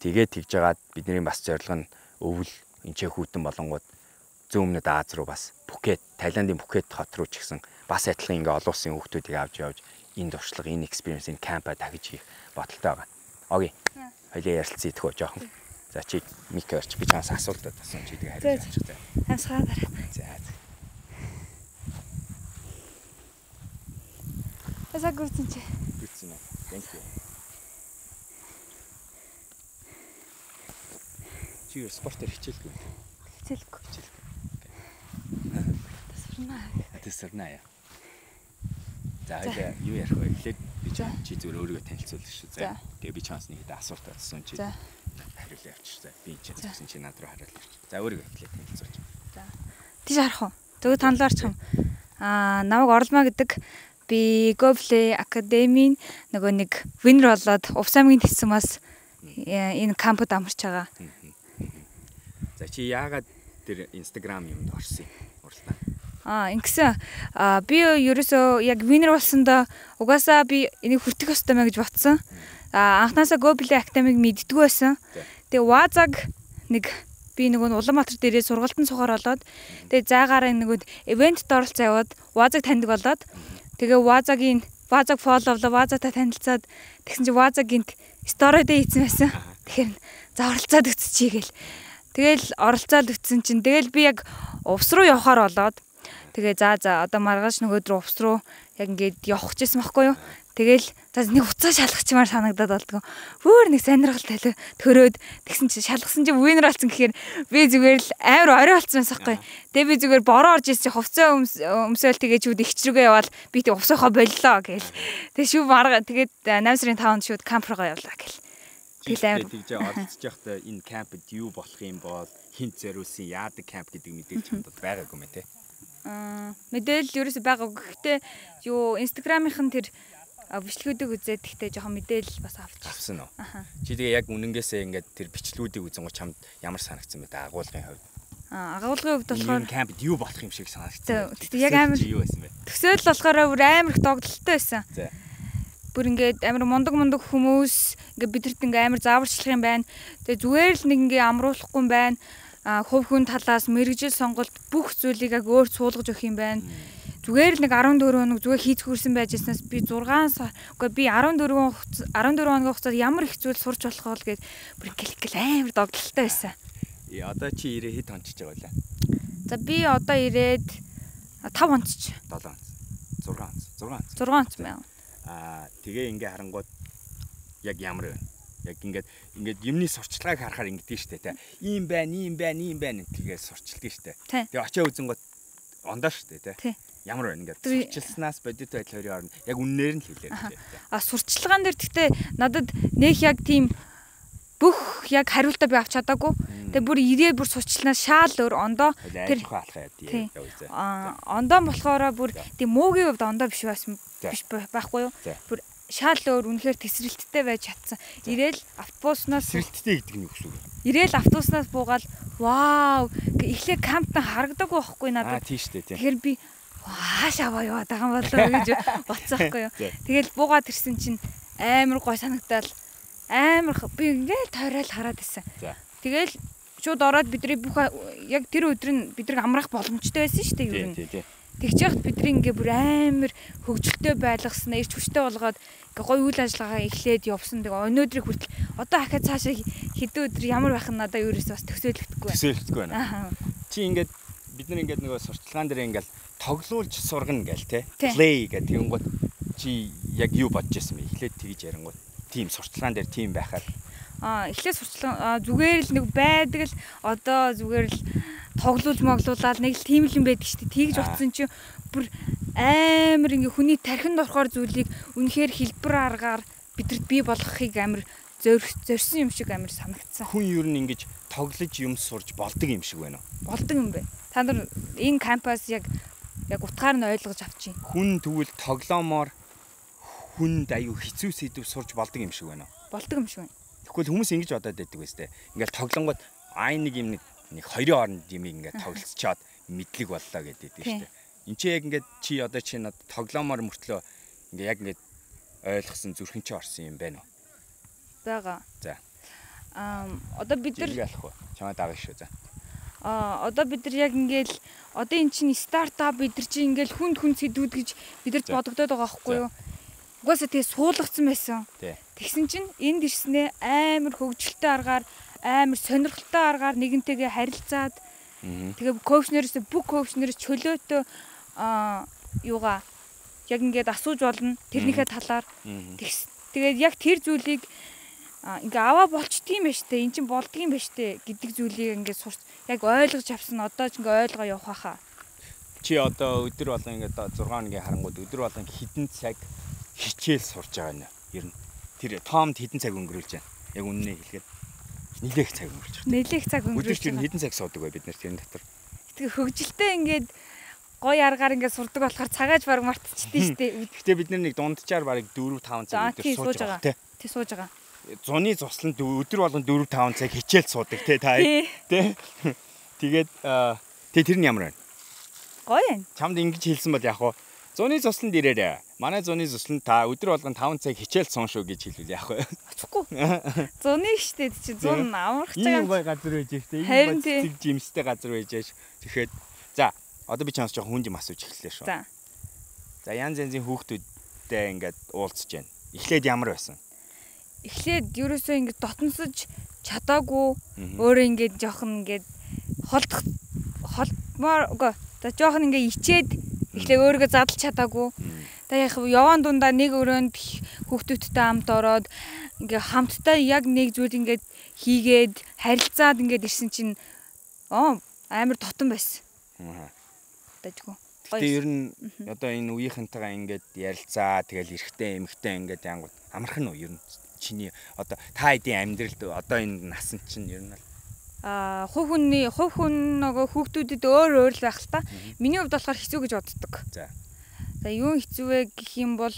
Тэгээд тэгж жагаад бидний бас зорилго нь өвөл энчээ хүүтэн болонгууд зүүн өмнөд Аз руу бас Пхукет, Таиландын Пхукет хот руу ч гэсэн бас адилхан ингээ олон улсын хүүхдүүдийг авч явж энэ дуршлага, энэ experience, энэ кампа дахиж хийх бодолтой байгаа. Оги. Хоёлаа ярилцъя идэх үү жоохон. За чи мик орч би чамаас асуултад асууж чийдэг хариулж авчих. Хамсгаа дараа. За. Эсэг гүрцэн чи. Гүрцэн үү. Thank you. Чи спортоор хичээлгүй. Хичээлгүй. Хичээлгүй. Тасварнаа. Тасварнаа яа. За хоёлаа юу ярих вэ гэхлээр би чи зүгээр өөрийгөө танилцуулах шүү. За. Тэгээ би чанс нэг асуулт асуусан чи. За. Хариулъя авчих. За би чи зөвсөн чи над руу хариулъя авчих. За өөрийгөө эхлээд танилцуулж. За. Тийш харах уу? Зөвхөн танилцаарч юм. Аа намайг Орлмаа гэдэг би Goble Academy нөгөө нэг winner болоод Увс аймгийн тэсэмээс энэ кампуд амарч байгаа. За чи яагаад тэр Instagram юмд орсон юм? Уралдаа. Аа ингэсэн би ерөөсөө яг winner болсондоо угаасаа би энийг хүртэх ёстой мэй гэж бодсон. Аа анхнаасаа Goble Academy-г мэддгүү байсан. Тэгээ Wazag нэг би нөгөө Улаанбаатар дээрээ сургалтын сухаар болоод тэгээ заагаараа нөгөө ивентд оролцоо яваад Wazag таньдаг болоод тэгээ Wazag-ийн Wazag follow-лоо Wazag-та танилцаад тэгсэн чи Wazag-ийн story дээр хийсэн байсан. Тэгэхээр за оролцоод үтчихье гээл. Тэгэл оролцоод үтсэн чинь тэгэл би яг увс руу явахаар болоод Тэгээ за за одоо маргааш нөгөөд рүү увс руу яг ингээд явах гэсэн байхгүй юу? Тэгэл за нэг уцаа шалгачмаар санагдаад болдгоо. Өөр нэг сонирхол талаа төрөөд тэгсэн чинь шалгасан чинь винер болсон гэхээр би зүгээр л амар орой болсон байхгүй. Тэгээ би зүгээр бороо орж ирсэн хувцас өмсөөл тэгээ чүүд ихч рүүгээ яваал би тэг увсахаа боллоо гээл. Тэгээ шүү марга тэгээд 8 сарын 5-нд шүүд камп руугаа явлаа гээл. Тэгэл амар тэгж олдсож явахдаа энэ кампд юу болох юм бол хинт зориулсан яадаг камп гэдэг мэдээлж хамт бол байгаагүй мэ те. Мэдээлэл ерөөсөй байгаагүй. Гэхдээ юу инстаграмынхын тэр бичлэгүүдийг үзээд гэхдээ жоохон мэдээлэл бас авч авсан уу. Чи тэгээ яг үнэнгээсээ ингээд тэр бичлэгүүдийг үзэн гоч чамд ямар санагдсан бэ та агуулгын хувьд? Аа агуулгын хувьд болохоор кампд юу болох юм шиг санагдсан. Тэгтээ яг амар юу байсан бэ? Төсөөл болохоор бүр амар их догдолтой байсан. За бүр ингээд амар мундаг мундаг хүмүүс ингээд бидэрт ингээд амар зааварчлах юм байна. Тэгээ зүгээр л нэг ингээд амруулахгүй юм байна. А хувь хүн талаас мэрэгжил сонголт бүх зүйлийг яг өөр суулгаж өгөх юм байна. Зүгээр л нэг 14 хоног зүгээр хийц хүрсэн байж яснаас би 6 сар үгүй би 14 14 хоногийн хугацаанд ямар их зүйл сурч болох вэ гэж бүр гэлгэл амар догдолтой байсан. Э одоо чи ирээ хэд онцож байгаа вэ? За би одоо ирээд 5 онцч. 7 онц. 6 онц. 6 онц. 6 онц байна. Аа тэгээ ингээ харангууд яг ямар вэ? Яг ингээд ингээд юмны сурчлагыг харахаар ингэдэг штэ тэ. Ийм байна, ийм байна, ийм байна гэдгээ сурчилдаг штэ. Тэгээ очиа үзэнгууд ондоо штэ тэ. Ямар байна ингээд сурчилснаас бодит байдал хоёрын хооронд яг үннээр нь хэлээд тэ. А сурчилгаан дээр гэхдээ надад нэг яг тийм бүх яг хариултаа би авч чадаагүй. Тэгээ бүр ирээ бүр сурчлнаас шаал өөр ондоо тэр ондоо болохоор бүр тийм муугийн хувьд ондоо биш байсан биш байхгүй юу? Бүр шаал өөр үнэхээр тесрэлттэй байж чадсан. Ирээл автобуснаас тесрэлттэй гэдэг нь юу гэсэн үг вэ? Ирээл автобуснаас буугаад вау эхлээ камптан харагдаагүй байхгүй надад. Аа тийм шүү дээ. Тэгэхээр би хааш аваа яваад байгаа юм болоо гэж бодсон байхгүй юу? Тэгэл буугаад ирсэн чинь амар гой санагдал амар би ингээл тойрол хараад исэн. Тэгэл шууд ороод бидний бүх яг тэр өдөр нь бидрийг амрах боломжтой байсан шүү дээ юу юм. Тэгж яхад бидний ингээ бүр амар хөгжилтэй байлгасан, ирч хүчтэй болгоод ингээ гоё үйл ажиллагаа эхлээд явсан. Тэгээ өнөөдрийг хүртэл одоо ахаа цаашаа хэдэн өдөр ямар байх нь надад ерөөс бас төсөөлөгдөхгүй. Төсөөлөгдөхгүй байна. Чи ингээд бид нар ингээд нөгөө сурталчилгаан дээр ингээд тоглуулж сургана гээл те. Play гэдэг юм гот чи яг юу бодож байсан бэ? Эхлээд тэгж ярингууд тийм сурталчилгаан дээр тийм байхаар а эхлээд сурчлаа зүгээр л нэг байдаг л одоо зүгээр л тоглуулж моглуулаад нэг л тийм л юм байдаг шүү дээ. Тэгж утсан чинь бүр амар ингээ хүний тархинд орохоор зүйлийг үнэхээр хэлбэр аргаар бидэнд бий болгохыг амар зорьсон юм шиг амар санагдсан. Хүн ер нь ингэж тоглож юм сурж болдог юм шиг байна уу? Болдог юм бэ. Та нар энэ кампус яг яг утгаар нь ойлгож авчих. Хүн тэгвэл тоглоомоор хүнд аюу хэцүү сэдв сурж болдог юм шиг байна уу? Болдог юм шиг байна. Тэгвэл хүмүүс ингэж бодоод байдаг байс тээ. Ингээл тоглонгод ай нэг юм нэг нэг хоёрын хооронд юм ингээд тоглолцоод мэдлэг боллоо гэдэг тийм шүү дээ. Энд чи яг ингээд чи одоо чи над тоглоомоор мөртлөө ингээд яг ингээд ойлгосон зүрхэн чи орсон юм байна уу? Бага. За. Аа одоо бид нар ялах уу? Чамаа дагах шүү за. Аа одоо бид нар яг ингээл одоо эн чинь стартап бид нар чи ингээл хүнд хүнд сэдвүүд гэж бидэрт бодогдоод байгаа байхгүй юу? Угаасаа тэгээ суулгацсан байсан. Тэгсэн чинь энд ирснээ амар хөвгөлтэй аргаар амар сонирхолтой аргаар нэгэнтэйгээ харилцаад тэгээ коучнерээс бүх коучнерээс чөлөөтэй аа юугаа яг ингээд асууж болно тэрнийхээ талаар. Тэгээд яг тэр зүйлийг ингээ аваа болчдгийм байж тээ эн чинь болдгийм байж тээ гэдэг зүйлийг ингээ сурч яг ойлгож авсан одоо ч ингээ ойлгоо явах байхаа. Чи одоо өдөр болон ингээ 6 хоногийн харангууд өдөр болон хідэн цаг хичээл сурж байгаа нь ер нь. Тэр томд хэдэн цаг өнгөрүүлж байна. Яг үннээ хэлгээд нилээх цаг өнгөрч байна. Нилээх цаг өнгөрч. Өдөрт ер нь хэдэн цаг суудаг вэ бид нар тэрний дотор? Тэгээ хөгжилтэй ингээд гой аргаар ингээд сурдаг болохоор цагааж баг мартчихдээ шүү дээ. Гэтэ бид нар нэг дунджаар барыг 4 5 цаг өдөр сууж байгаа тий. Тий сууж байгаа. Зуны цусланд өдөр болгон 4 5 цаг хичээл суудаг тий та. Тий. Тэгээд тэгээ тэр нь ямар байна? Гоё байна. Чамд ингэж хэлсэн бол яг хуу зуны цусланд ирээрээ Манай зуны зүслэн та өдөр болгон 5 цаг хичээл сон шүү гэж хэлвэл яах вэ? Очихгүй. Зуны штэ чи зун амарх цаг. Ийм гой газар байж штэ. Ийм цэг жимстэй газар байж ш. Тэгэхэд за одоо би чамс жоохон хүн юм асууж эхэллээ шүү. За. За янз янзын хүүхдүүдтэй ингээд уулзж байна. Эхлээд ямар байсан? Эхлээд ерөөсөө ингээд дотносож чадаагүй өөрөө ингээд жоохон ингээд холдох холдмоор үгүй За жоохон ингээ ичээд эхлээ өөрийгөө задлж чадаагүй. За яг яваан дундаа нэг өрөөнд хүүхдүүдтэй хамт ороод ингээ хамтдаа яг нэг зүйл ингээд хийгээд харилцаад ингээд ирсэн чинь оо амар дотон байсан. Аа. Дажгүй. Гэтэ ер нь одоо энэ үеийнхэнтэйгээ ингээд ярилцаа тэгэл эрэгтэй эмэгтэй ингээд янгууд амархан уу ер нь чиний одоо та хэдийн амьдралд одоо энэ насан чинь ер нь хувь хүний хувь хүн нөгөө хүүхдүүдэд өөр өөр л байх л та. Миний хувьд болохоор хэцүү гэж боддог. За. За юу хэцүү вэ гэх юм бол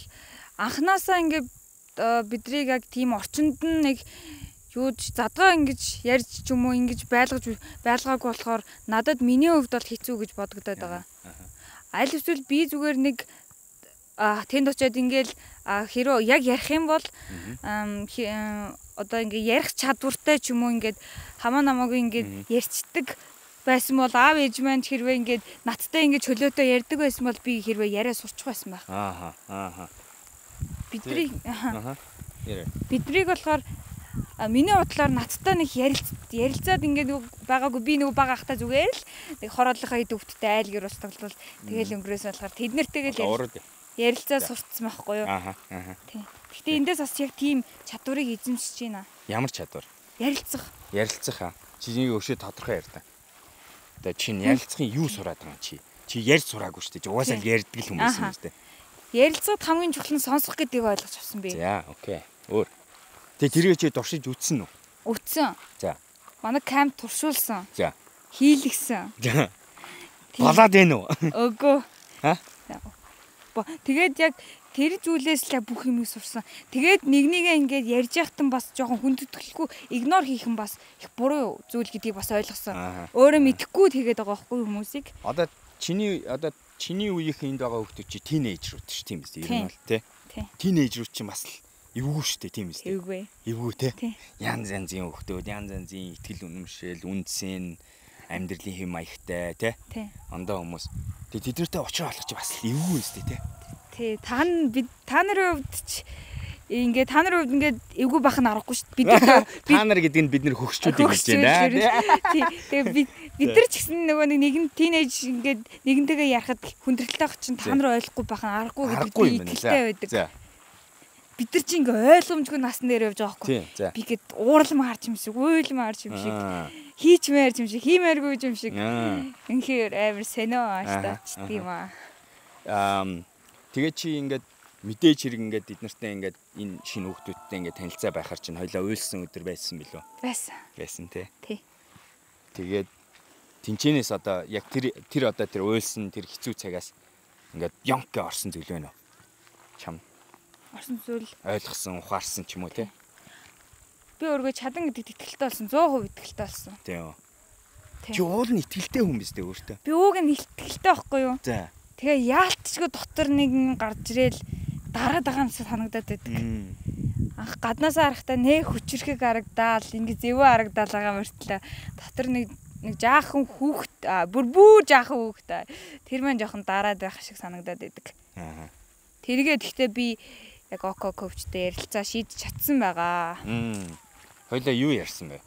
анханасаа ингээд бидрийг яг тийм орчинд нэг юуж задгаа ингэж ярьж ч юм уу ингэж байлгаж байлгаагүй болохоор надад миний хувьд бол хэцүү гэж бодогдоод байгаа. Аль эсвэл би зүгээр нэг тэнд очиод ингээл хэрөө яг ярих юм бол одоо ингээ ярих чадвартай ч юм уу ингээд хамаа намаагүй ингээд ярьцдаг байсан бол аав ээж маань хэрвээ ингээд надтай ингээд чөлөөтэй ярьдаг байсан бол би хэрвээ яриа сурчих байсан байх. Аа аа. Бидний аа. Бидрийг болохоор миний бодлоор надтай нэг ярилцаад ингээд байгаагүй би нэг бага ахта зүгээр л нэг хорооллынхаа хэд өвдөлтөй айл гэр ус тоглол тэгэл өнгөрөөс болохоор тэд нэртэйгээ ярилцаа сурцсан байхгүй юу? Аа. Тийм. Гэтэ эндээс бас яг тийм чадварыг эзэмшиж байна. Ямар чадвар? Ярилцах. Ярилцах аа. Чиний өшөө тодорхой ярьдаа. Одоо чи ярилцахын юу сураад байгаа чи? Чи ярьж сураагүй шүү дээ. Угаасаа л ярьдаг л хүмүүс юм шүү дээ. Ярилцахад хамгийн чухал нь сонсох гэдгийг ойлгож авсан би. За, окей. Өөр. Тэгээ тэргээ чи дуршиж үтсэн үү? Үтсэн. За. Манай камп туршуулсан. За. Хийлгсэн. За. Болоод байна уу? Үгүй. Ха? Тэгээд яг тэр зүйлээс л бүх юм сурсан. Тэгээд нэг нэгээ ингээд ярьж яхтан бас жоохон хүндэтгэхгүй игнор хийх нь бас их буруу зүйл гэдгийг бас ойлгосон. Өөрөө мэдэхгүй тэгээд байгаа байхгүй хүмүүсийг. Одоо чиний одоо чиний үеийнх энд байгаа хүмүүс чи тинейжрүүд ш тийм биз. Ер нь бол тий. Тинейжрүүд чи бас л эвгүй шүү дээ тийм биз. Эвгүй. Эвгүй тий. Янз янзын хүмүүс, янз янзын ихтгэл үнэмшил, үндсэн амьдралын хэм маягтай тий. Ондоо хүмүүс. Тэгээ тэднэртэй уулзраа болгож бас л эвгүй үстэй тий. Тий, та бид та нарын хувьд ч ингээ та нарын хувьд ингээ эвгүй байх нь аргагүй шүү дээ. Бид та нар гэдэг нь бид нэр хөгшчүүдийг хэлж байна. Тий. Тэгээ бид бид нар ч гэсэн нөгөө нэг нэгэн тинейж ингээ нэгэнтэйгээ ярахад хүндрэлтэй байх чинь та нар ойлгохгүй байх нь аргагүй гэдэг би итгэлтэй байдаг. Бид нар чи ингээ ойлгомжгүй насн дээр явж байгаа байхгүй. Би гээд ууралм харж юм шиг, уйлм харж юм шиг, хийчмээр юм шиг, хиймээргүй юм шиг. Инхээр амар сонио ааштай тийм аа. Ам тэгээ чи ингээд мэдээж хэрэг ингээд бид нартай ингээд энэ шинэ хүүхдүүдтэй ингээд танилцаа байхаар чинь хоёлаа уйлсан өдөр байсан билүү? Байсан. Байсан тий. Тий. Тэгээд тэнчэнээс одоо яг тэр тэр одоо тэр уйлсан тэр хэцүү цагаас ингээд ёнкэ орсон зүйл байна уу? Чам. Орсон зүйл ойлгосон, ухаарсан ч юм уу тий. Би өөргөө чадан гэдэгт итгэлтэй болсон. 100% итгэлтэй болсон. Тийм. Чи уул нь итгэлтэй хүн биз дээ өөртөө. Би ууг нь итгэлтэй байхгүй юу? За. Тэгээ яалтчгүй дотор нэгэн гарч байгаа юм шиг санагдаад байдаг. Анх гаднаасаа харахтаа нэ хүчрэхэг харагдаал, ингээ зэвөө харагдаал байгаа мөртлөө дотор нэг нэг жаахан хүүхд бүр бүр жаахан хүүхд тэр маань жоохон дараад байх шиг санагдаад байдаг. Аа. Тэргээд ихтэй би яг око коучтой ярилцаа шийдэж чадсан байгаа. Хоёлаа юу ярьсан бэ?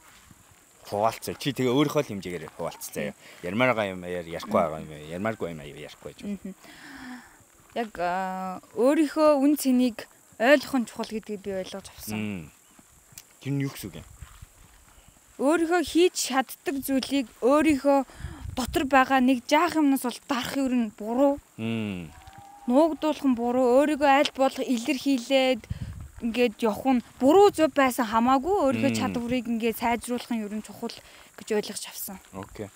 Хуваалцаа. Чи тэгээ өөрийнхөө л хэмжээгээр хуваалцсан заяа. Ярмаар байгаа юм яар ярихгүй байгаа юм ярмааргүй юм ярихгүй гэж. Яг өөрийнхөө үн цэнийг ойлгох нь чухал гэдгийг би ойлгож авсан. Тэр нь юу гэсэн үг юм? Өөрийнхөө хийж чаддаг зүйлийг өөрийнхөө дотор байгаа нэг жаах юмнаас бол дарах юм буруу. Нуугдуулах нь буруу. Өөрийгөө аль болох илэрхийлээд ингээд явах нь буруу зөв байсан хамаагүй өөрийнхөө чадварыг ингээд сайжруулах нь ерөн чухал гэж ойлгож авсан. Окей.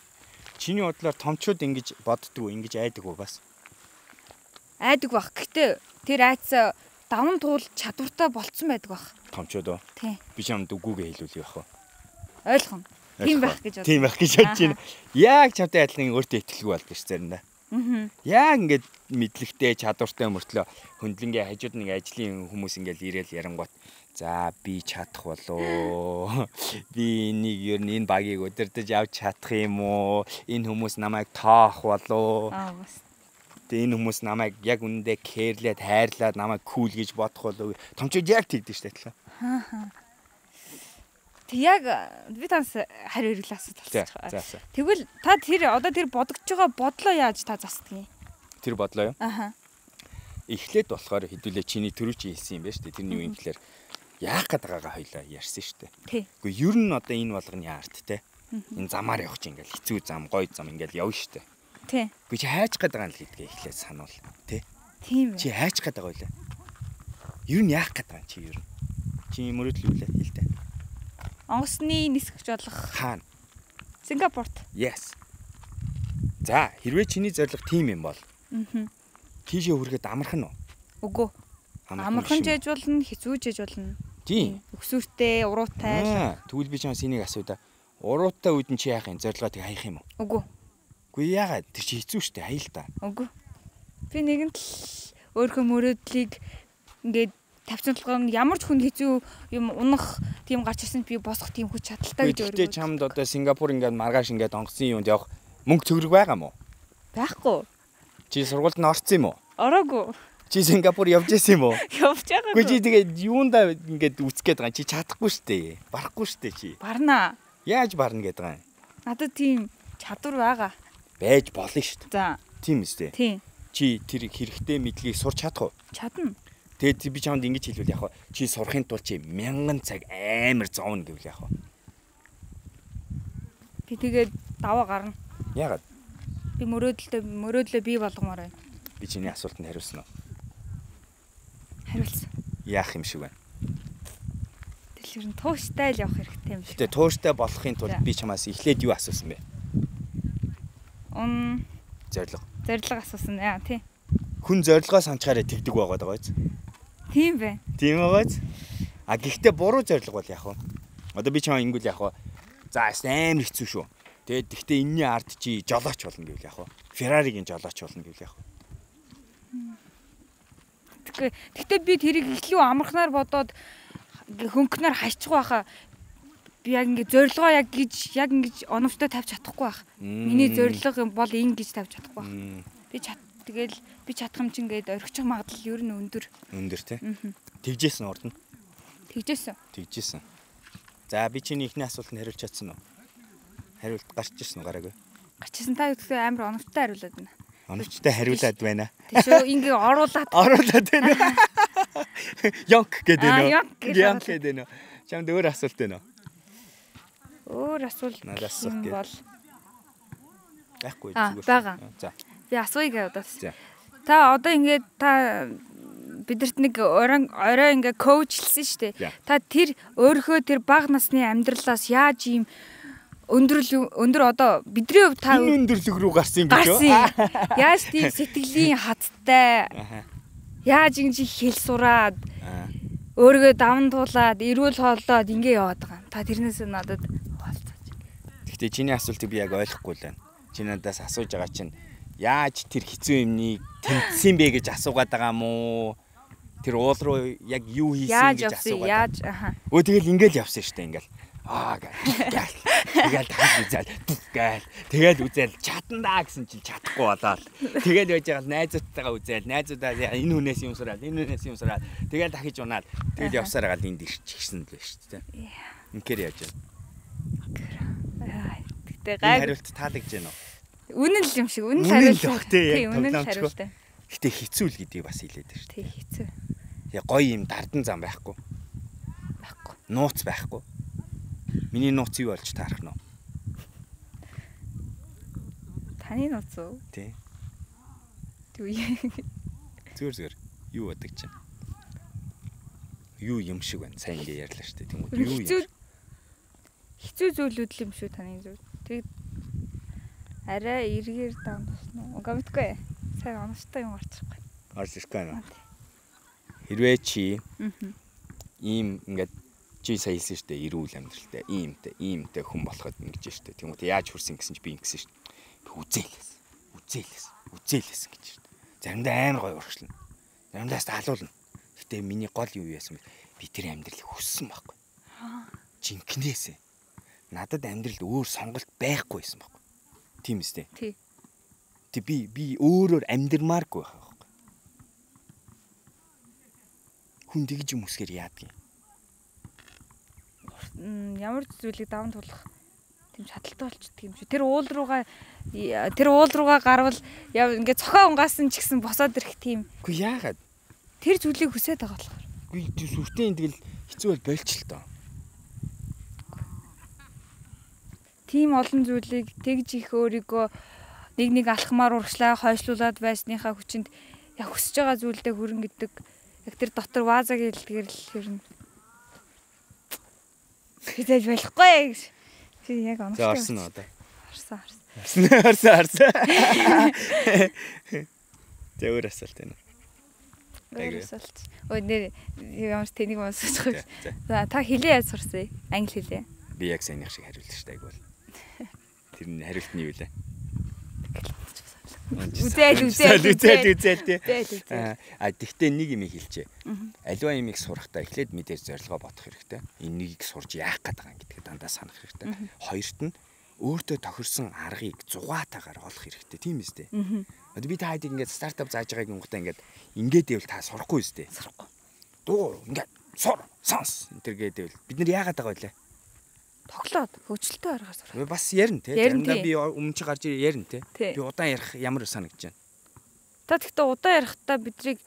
Чиний бодлоор томчууд ингэж боддгоо, ингэж айдаг уу бас? Айдаг бах. Гэтэ тэр айц даван туул чадвартай болцсон байдаг бах. Томчууд уу? Тийм. Би чамд үгүйгээ хэлүүлэх яах вэ? Ойлгоно. Тийм байх гэж бодсон. Тийм байх гэж бодож байна. Яг чамтай адилхан өөртөө итгэлгүй болдог ш заримдаа. Яг ингээд мэдлэгтэй, чадвартай мөртлөө хөндлөнгийн хажууд нэг ажлын хүмүүс ингээд ирээл ярангуут За би чадах болоо. Би энийг ер нь энэ багийг удирдах авч чадах юм уу? Энэ хүмүүс намайг тоох болоо. Тэгээ энэ хүмүүс намайг яг үнэндээ кэрлээд хайрлаад намайг кул гэж бодох болоо. Томчууд яг тэгдэж штэ адилхан. Тэг яг би танаас хариу хэрэглээ асууж За болчихоо. Тэгвэл та тэр одоо тэр бодогдож байгаа бодлоо яаж та засдаг юм? Тэр бодлоо юу? Аха. Эхлээд болохоор хэдүүлээ чиний төрөө чи хэлсэн юм байна шүү дээ. Тэрний юу юм гэхээр яах гээд байгаагаа хоёлаа ярьсан шүү дээ. Тий. Гэхдээ ер нь одоо энэ болгоны арт те. Энэ замаар явах чинь ингээл хэцүү зам, гоё зам ингээл явна шүү дээ. Тий. Гэхдээ чи хайж гээд байгаа юм л гэдгээ эхлээд сануул. Тэ? Тийм Чи ээ. хайж гээд байгаа байлаа. Ер нь яах гээд байгаа чи ер нь? Чи мөрөдөл үлээ хэлдэ. Онгоцны нисгэж болох Хаана? Сингапурт. Yes. За, хэрвээ чиний зорилго тийм юм бол Аа. тийшээ хүрэхэд амархан уу? Үгүй. Амархан ээж болно, хэцүү ээж болно. Тийм. Өксүүртэй, уруутай. Тэгвэл би чамаас энийг асуу да. Уруутай үед нь чи яах юм? Зорилгоо тийг хаях юм уу? Үгүй. Үгүй яагаад? Тэр чи хэцүү шттэ, хаяа л та. Үгүй. Би нэгэн л өөрхөн мөрөөдлийг ингээд тавьсан толгойн ямар ч хүн хэцүү юм унах тийм гарч ирсэн би босох тийм хүч чадaltaй гэж Гэхдээ чамд одоо Сингапур ингээд маргааш ингээд онгоцны юунд явах мөнгө төгрөг байгаа мó? байхгүй. Чи сургуульд нь орсон юм уу? Ороогүй. Чи Сингапур явж исэн юм уу? Явж байгаагүй. Гэхдээ чи тэгээд юундаа ингээд үсгээд байгаа чи чадахгүй штэ. Барахгүй штэ чи. Барнаа. Яаж барна гэдэг юм? Надад тийм чадвар байгаа. Байж болно штэ. За, Тийм үстэй. тийм. Чи тэр хэрэгтэй мэдлэгийг сурч чадах уу? Чадна. Тэгээд би чамд ингэж хэлвэл яг чи сурахын тулд чи мянган цаг амар зовно гэвэл яг. Би тэгээд даваа гарна. Ягаад? Би мөрөөдөлтөө мөрөөдлөө бий болгомоор байна. Би чиний асуултанд хариулсан уу? Хариулсан. Яах юм шиг байна. Тэгэл ер нь тууштай л явах хэрэгтэй юм шиг. Гэтэ тууштай болохын тулд би чамаас эхлээд юу асуусан бэ? Ун Зорилго. зориг асуусан. Яа, тий. Хүн зорилгоо санчаараа тэгдэг байгаад байгаа биз? Тийм байна. Тийм байгааз. А гэхдээ буруу зорилго бол яг хаа. Одоо би чамаа ингэвэл яг хаа. За амар хэцүү шүү. Тэгээд гэхдээ энэний ард чи жолооч болно гэвэл яг хаа. Ферраригийн жолооч болно гэвэл яг хаа. Тэгэхгүй- Гэхдээ би тэрийг илүү амархнаар бодоод хөнгөнөр хайчих байхаа би яг ингээ зорилгоо яг гэж яг ингэж оновчтой тавьж чадахгүй байх. Миний зорилго бол энэ гэж тавьж чадахгүй байх. Би чад тэгэл би чадах юм чинь ингээд орхичих магадлал ер нь өндөр. Өндөр те. Аа. Тэгжсэн урд нь. Тэгжээсэн. Тэгжсэн. За би чиний ихний асуултанд хариулж чадсан уу? Хариулт гарч ирсэн үү гараагүй? Гачсан та үтгэх амар оновчтой хариулаад байна. Оновчтой хариулаад байна. Тэшөө ингээ оруулаад Оруулаад байна. Йонк гэдэг Аа, нөө. Йонк гэдэг нөө. Чамд өөр асуулт байна уу? өөр асуулт Надаас гээд. бол Байхгүй Аа, зүгээр. байгаа. За. Би асууя одоо. За. Та одоо ингээд та бидэрт нэг орой орой ингээ коучлсан шүү дээ. Та тэр өөрийнхөө тэр бага насны амьдралаас яаж ийм өндрөл өндөр одоо бидний хувьд та өндөрлөг рүү гарсан гэж гарсан юм? Яаж тийм сэтгэлийн хаттай яаж ингэж хэл сураад Аа. өөрийгөө даван туулаад эрүүл хооллоод ингэ яваад байгаа юм. Та тэрнээс надад хаалцаач. Гэхдээ чиний асуултыг би яг ойлгохгүй л байна. Чи надаас асууж байгаа чинь яаж тэр хэцүү юмныг тэмцсэн бэ гэж асуугаад байгаа мó? Тэр уул руу яг юу хийсэн гэж асуугаад. Яаж аха. Өө тэгэл ингээл явсан штэ ингээл. Аа гээл. Тэгэл таг үзэл. Гээл. Тэгэл үзэл чадан даа гэсэн чинь чадахгүй болоод. Тэгэл байж байгаа найзуудтайгаа үзэл. Найзуудаа энэ хүнээс юм сураад, энэ хүнээс юм сураад. Тэгэл дахиж унаад. Тэгэл явсаар гал энд ирчихсэн л байж штэ. Инкэр яаж байна? Аа, Гэтэ Энэ гай хариулт таалагдж байна уу? Үнэн л юм шиг үнэн хариулт. баг тий, яг Тий, үнэн хариулт. Гэтэ хэцүү л гэдгийг бас хэлээд байна шүү. Тий, хэцүү Яг гоё юм дардан зам байхгүй. байхгүй. Нууц байхгүй. Миний нууц юу болж таарах нь вэ? Таны нууц уу? Тий. Тий. Зүгээр зүгээр. Юу бодог чинь? Юу юм шиг байна. Сайн ингээ ярьлаа шүү дээ. Тэнгүүд юу юм? хэцүү зүйлүүд л юм шүү таны зүйл. Тэг арай эргээр даун туснаа. Уга мэдгүй. Сайн оновчтой юм гарчихгүй. Орж ирэхгүй байна. Хэрвээ чи ийм ингээд чи сая хэлсэн шүү дээ. Эрүүл амьдралтай, иймтэй, иймтэй хүн болоход ингэж шүү дээ. Тэнгүүд яаж хүрсэн гэсэн чи би ингэсэн шүү дээ. Үзээлээс. Үзээлээс. Үзээлээс гэж шүү дээ. Заримдаа амар гоё урагшлна. Заримдаа таалуулна. Гэтэ миний гол юу яасан бэ? Би тэр амьдралыг хүссэн байхгүй. Жинкнээсээ. Надад амьдралд өөр сонголт байхгүй байсан байхгүй. Тийм үстэй. Тий. Тэг би би өөрөөр амьдрмааргүй байх байхгүй. Хүн тэгж юм үсгээр м, ямар зүйлийг даван туулах тийм чадaltaй болчдөг юм шиг. Тэр уул руугаа тэр уул руугаа гарвал яа ингээд цохоо унгаасан ч гэсэн босоод ирэх тийм Үгүй яагаад? тэр зүйлийг хүсээд байгаа болохоор. Үгүй сүртэй энэ тэгэл хэцүү бол болч л доо. Тийм олон зүйлийг тэгж их өөрийгөө нэг нэг алхмаар урагшлаа хойшлуулад байсныхаа хүчинд яг хүсэж байгаа зүйлдээ хүрэн гэдэг яг тэр дотор вазаг хэлдгэр л хэрнэ. Хизээж болохгүй гэж. Чи яг оногтой. За орсон одоо? Орсон орсон. Орсон орсон. Тэ өөр асуулт байна. Өөр асуулт. Өө нэр ямар тэнийг сонсох. За, та хэлээ яаж сурсан? Англи хэлээ. Би яг саяных шиг хариулт шүү дээ айгуул. Тэр нь хариулт нь юу лээ? Үзээл үзээл үзээл үзээл тий. А тэгтээ нэг юм хэлчихэ. Аливаа юмыг сурахдаа эхлээд мэдээж зорилгоо бодох хэрэгтэй. Энийг сурж яах гээд байгаа юм гэдгийг дандаа санах хэрэгтэй. Хоёрт нь өөртөө тохирсон аргыг зугаатаагаар олох хэрэгтэй. Тийм үстэй. Одоо би та хайдыг ингээд стартап зааж байгааг гингуудаа ингээд ингээд байвал та сурахгүй үстэй. Сурахгүй. Дуу ингээд сур сонс энэ төр гэдэг бид нар яагаад байгаа вэ? Тоглоод хөгжилтэй аргаар сурах. Бас ярина те. Заримдаа би өмнө чи гарч ярина те. Би удаан ярих ямар санагдаж байна. Та тэгтээ удаан ярихдаа бидрийг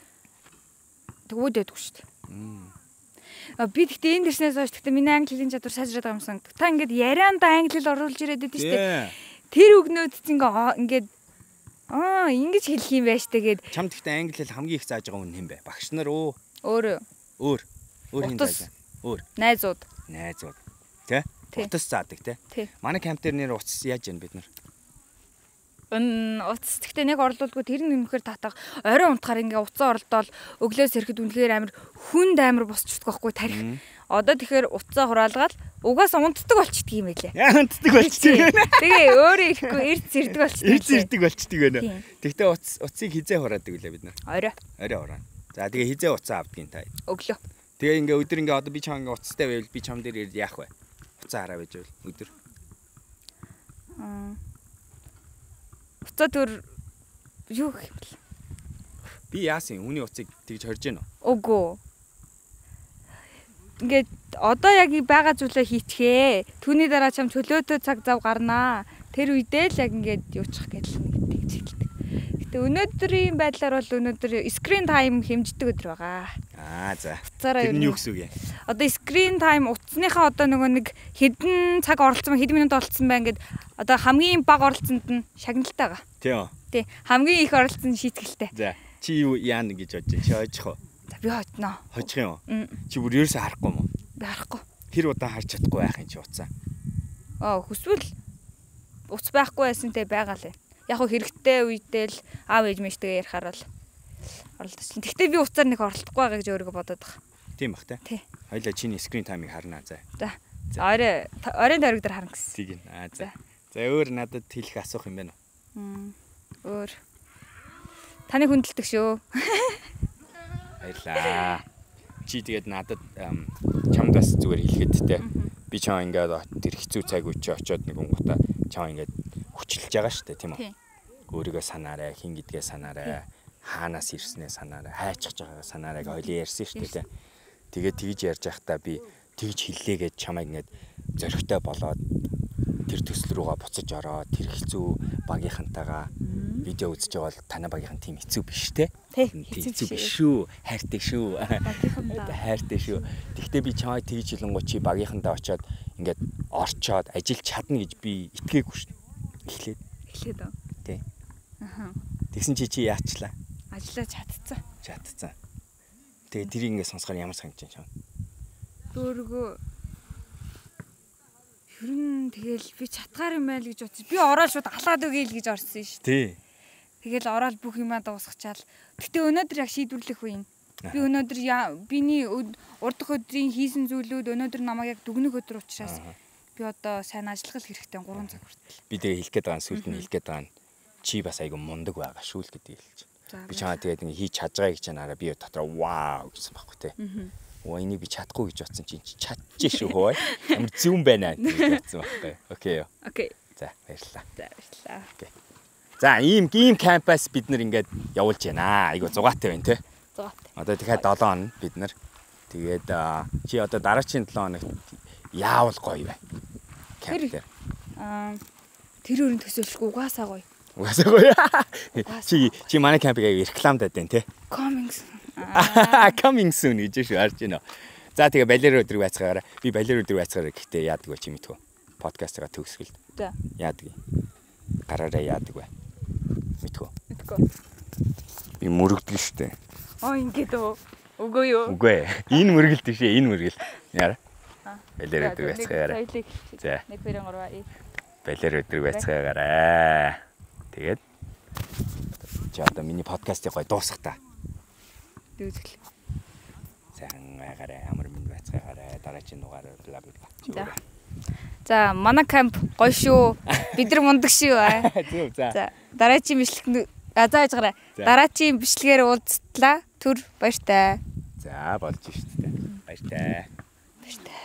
тгүүд байдгүй шүү дээ. Би тэгтээ энэ дэрснээс хойш тэгтээ миний англи хэлний чадвар сайжраад байгаа юм санагдав. Та ингээд ярианда англи хэл оруулж ирээд байдсан шүү дээ. Тэр үгнүүд чинь ингээд аа ингэж хэлэх юм байж тэгээд Чам тэгтээ англи хэл хамгийн их зааж байгаа хүн хэм бэ? Багш нар өө өөрөө өөр өөр хин зааж. Өөр найзууд найзууд тэ? Утас заадаг. Тий. Манай камп дээр нэр утас яаж яана бид нар? утас тэгтээ нэг орлуулгүй тэр нь нэмэхээр татах орой унтахаар ингээ уцаа орлоол өглөөс ирэхэд үнэхээр амир хүнд амир босчихдог байхгүй тарих. Одоо тэгэхээр уцаа хураалгаад угаасаа унтдаг болчдөг юм байлээ. Яа унтдаг болчихсон. Тэгээ өөрөө ирэхгүй эрд зэрдэг болчдөг. Ирц ирдэг болчдөг байна. Тэгтээ утас утсыг хизээ хураадаг үлээ бид нар. Орой Орой хураана. За тэгээ хизээ уцаа авдгийн та. өглөө. Тэгээ ингээ өдөр ингээ одоо би чам ингээ уцтай байвал би чам дээр яах вэ? Уцаа хараа байж байвал өдөр. Аа. Уцаа төр юу гэх юм бэ? Би яасан үүний уцыг тэгж хорж гэнэ. Үгүй. Ингээд одоо яг байгаа зүйлээ хийчихээ. Түүний дараа чам чөлөөтэй цаг зав гарнаа. Тэр үедээ л яг ингээд юучих нэг тэгж хэлдэг. Гэтэ өнөөдрийн байдлаар бол өнөөдөр screen time хэмждэг өдөр байгаа. Аа за. Тэр нь юу гэсэн үг юм? одоо screen time утасныхаа одоо нөгөө нэг хэдэн цаг оролцсон хэдэн минут оролцсон бай ингээд одоо хамгийн бага оролцсонд нь шагналтай байгаа. Тийм. Тий. Хамгийн их оролцсон шийтгэлтэй. За. Чи юу яана гэж бодож байна? Чи ойжих уу? За би хотноо. Хожих юм уу? Чи бүр ерөөсөө харахгүй юм уу? Би харахгүй. Тэр удаан харж чадахгүй байх юм чи уцаа. Аа хүсвэл уц байхгүй байсантай байгаа л. Яг хэрэгтэй үедээ л аав ээж мэжтэйгээ ярихаар бол оролдож чинь. Гэхдээ би уцаар нэг оролдохгүй байгаа гэж өөрийгөө бодоод байгаа. Тийм бах те. Хоёлаа чиний screen time-ыг харнаа за. За. Орой оройн тойрог дээр харна гэсэн. Тийг нь. Аа За. за. Өөр надад хэлэх асуух юм байна уу? Өөр. Таны хүндэлдэг шүү. Баярлаа. Чи тэгээд надад ам, чамдаас зүгээр хэлэхэд те. Би чам ингээд тэр хэцүү цаг үе чи очиод нэг унгата чам ингээд хүчилж байгаа шүү дээ тийм Тий. үү? Өөрийгөө санаарай, хин гэдгээ санаарай. Хаанаас ирснээ санаарай, хайчих байгаагаа санаарай гэж хоёлын ярьсан шүү дээ. Тэгээд тэгж ярьж байхдаа би тэгж хэллээ гэж чамайг ингээд зөрөгтэй болоод тэр төсөл рүүгээ буцаж ороод тэр хэцүү багийнхантайгаа видео үзэж байгаа бол танай багийнхан тийм хэцүү биш те. Хэцүү биш шүү. Хайртай шүү. Хайртай шүү. Тэгтээ би чамайг тэгж хэлэнгуй чи багийнхандаа очиод ингээд орчоод ажиллаж чадна гэж би итгээгүй шүү. Эхлээд Эхлээд тий. Тэгсэн чи чи яачлаа? Ажиллаж чадцсан. Чадцсан. Тэгээ тэрийг ингээд сонсохоор ямар санагдаж байна чам? Өөргөө ер нь тэгэл би чатгаар юм байл гэж бодчих. Би ороод шууд алаад өгье л гэж орсон шүү. Тий. Тэгэл ороод бүх юмаа дуусгачаал. Гэтэ өнөөдөр яг шийдвэрлэх үе юм. Би өнөөдөр биний урд өдрийн хийсэн зүйлүүд өнөөдөр намайг яг дүгнэх өдөр учраас би одоо сайн ажиллах хэрэгтэй 3 цаг хүртэл. Би тэгээ хэлэх гээд байгаа сүлд нь хэлэх гээд байгаа чи бас айгу мундаг байгаа шүү л гэдгийг хэлж байна. Би чамаа тэгээд ингээд хийж чадж байгаа гэж чанараа би дотор вау гэсэн байхгүй те. Оо энийг би чадахгүй гэж бодсон чи чи чадчих шүү хөөе. Ямар зүүн байна гэж бодсон байхгүй. Окей юу. Окей. За баярлалаа. За баярлалаа. За ийм ийм кампус бид нэр ингээд явуулж байна. Айгу зугаатай байна те. Зугаатай. Одоо дахиад 7 хоног бид нар тэгээд чи одоо дараагийн 7 хоногт яавал гоё вэ? Камп дээр. Аа тэр өрн төсөөлөхгүй угаасаа гоё. Угаасаа гоё. Чи чи манай кампыг аяа рекламад байдэн те. Coming. Coming soon гэж шүү харж байна. За тэгээ балер өдрийг байцгаагаараа. Би балер өдрийг байцгаараа гэхдээ яадаг вэ чи мэдхүү. Подкастгаа төгсгөл. За. Яадаг юм. Гараараа яадаг вэ? Мэдхүү. Мэдгүй. Би мөрөгдөг штэ. Оо ингээд үү. Үгүй юу. Үгүй. Энэ мөргөл тийш энэ мөргөл. Аа. Балер өдрийг байцгаагаараа. За. 1 2 3 Балер өдрийг байцгаагаараа. Тэгээд чи одоо миний подкастыг гой дуусгах та. дүүзгэл. Сайн байгаарай. Амар минь байцгаагаарай. Дараагийн дугаараар бла бла. За. За, манай камп гоё шүү. Бид нар мундаг шүү. Зөв за. За, дараагийн бичлэг а. За. Дараагийн бичлэгээр уулзтлаа. Түр баяртай. За болж штэ. Баяртай. Баяртай.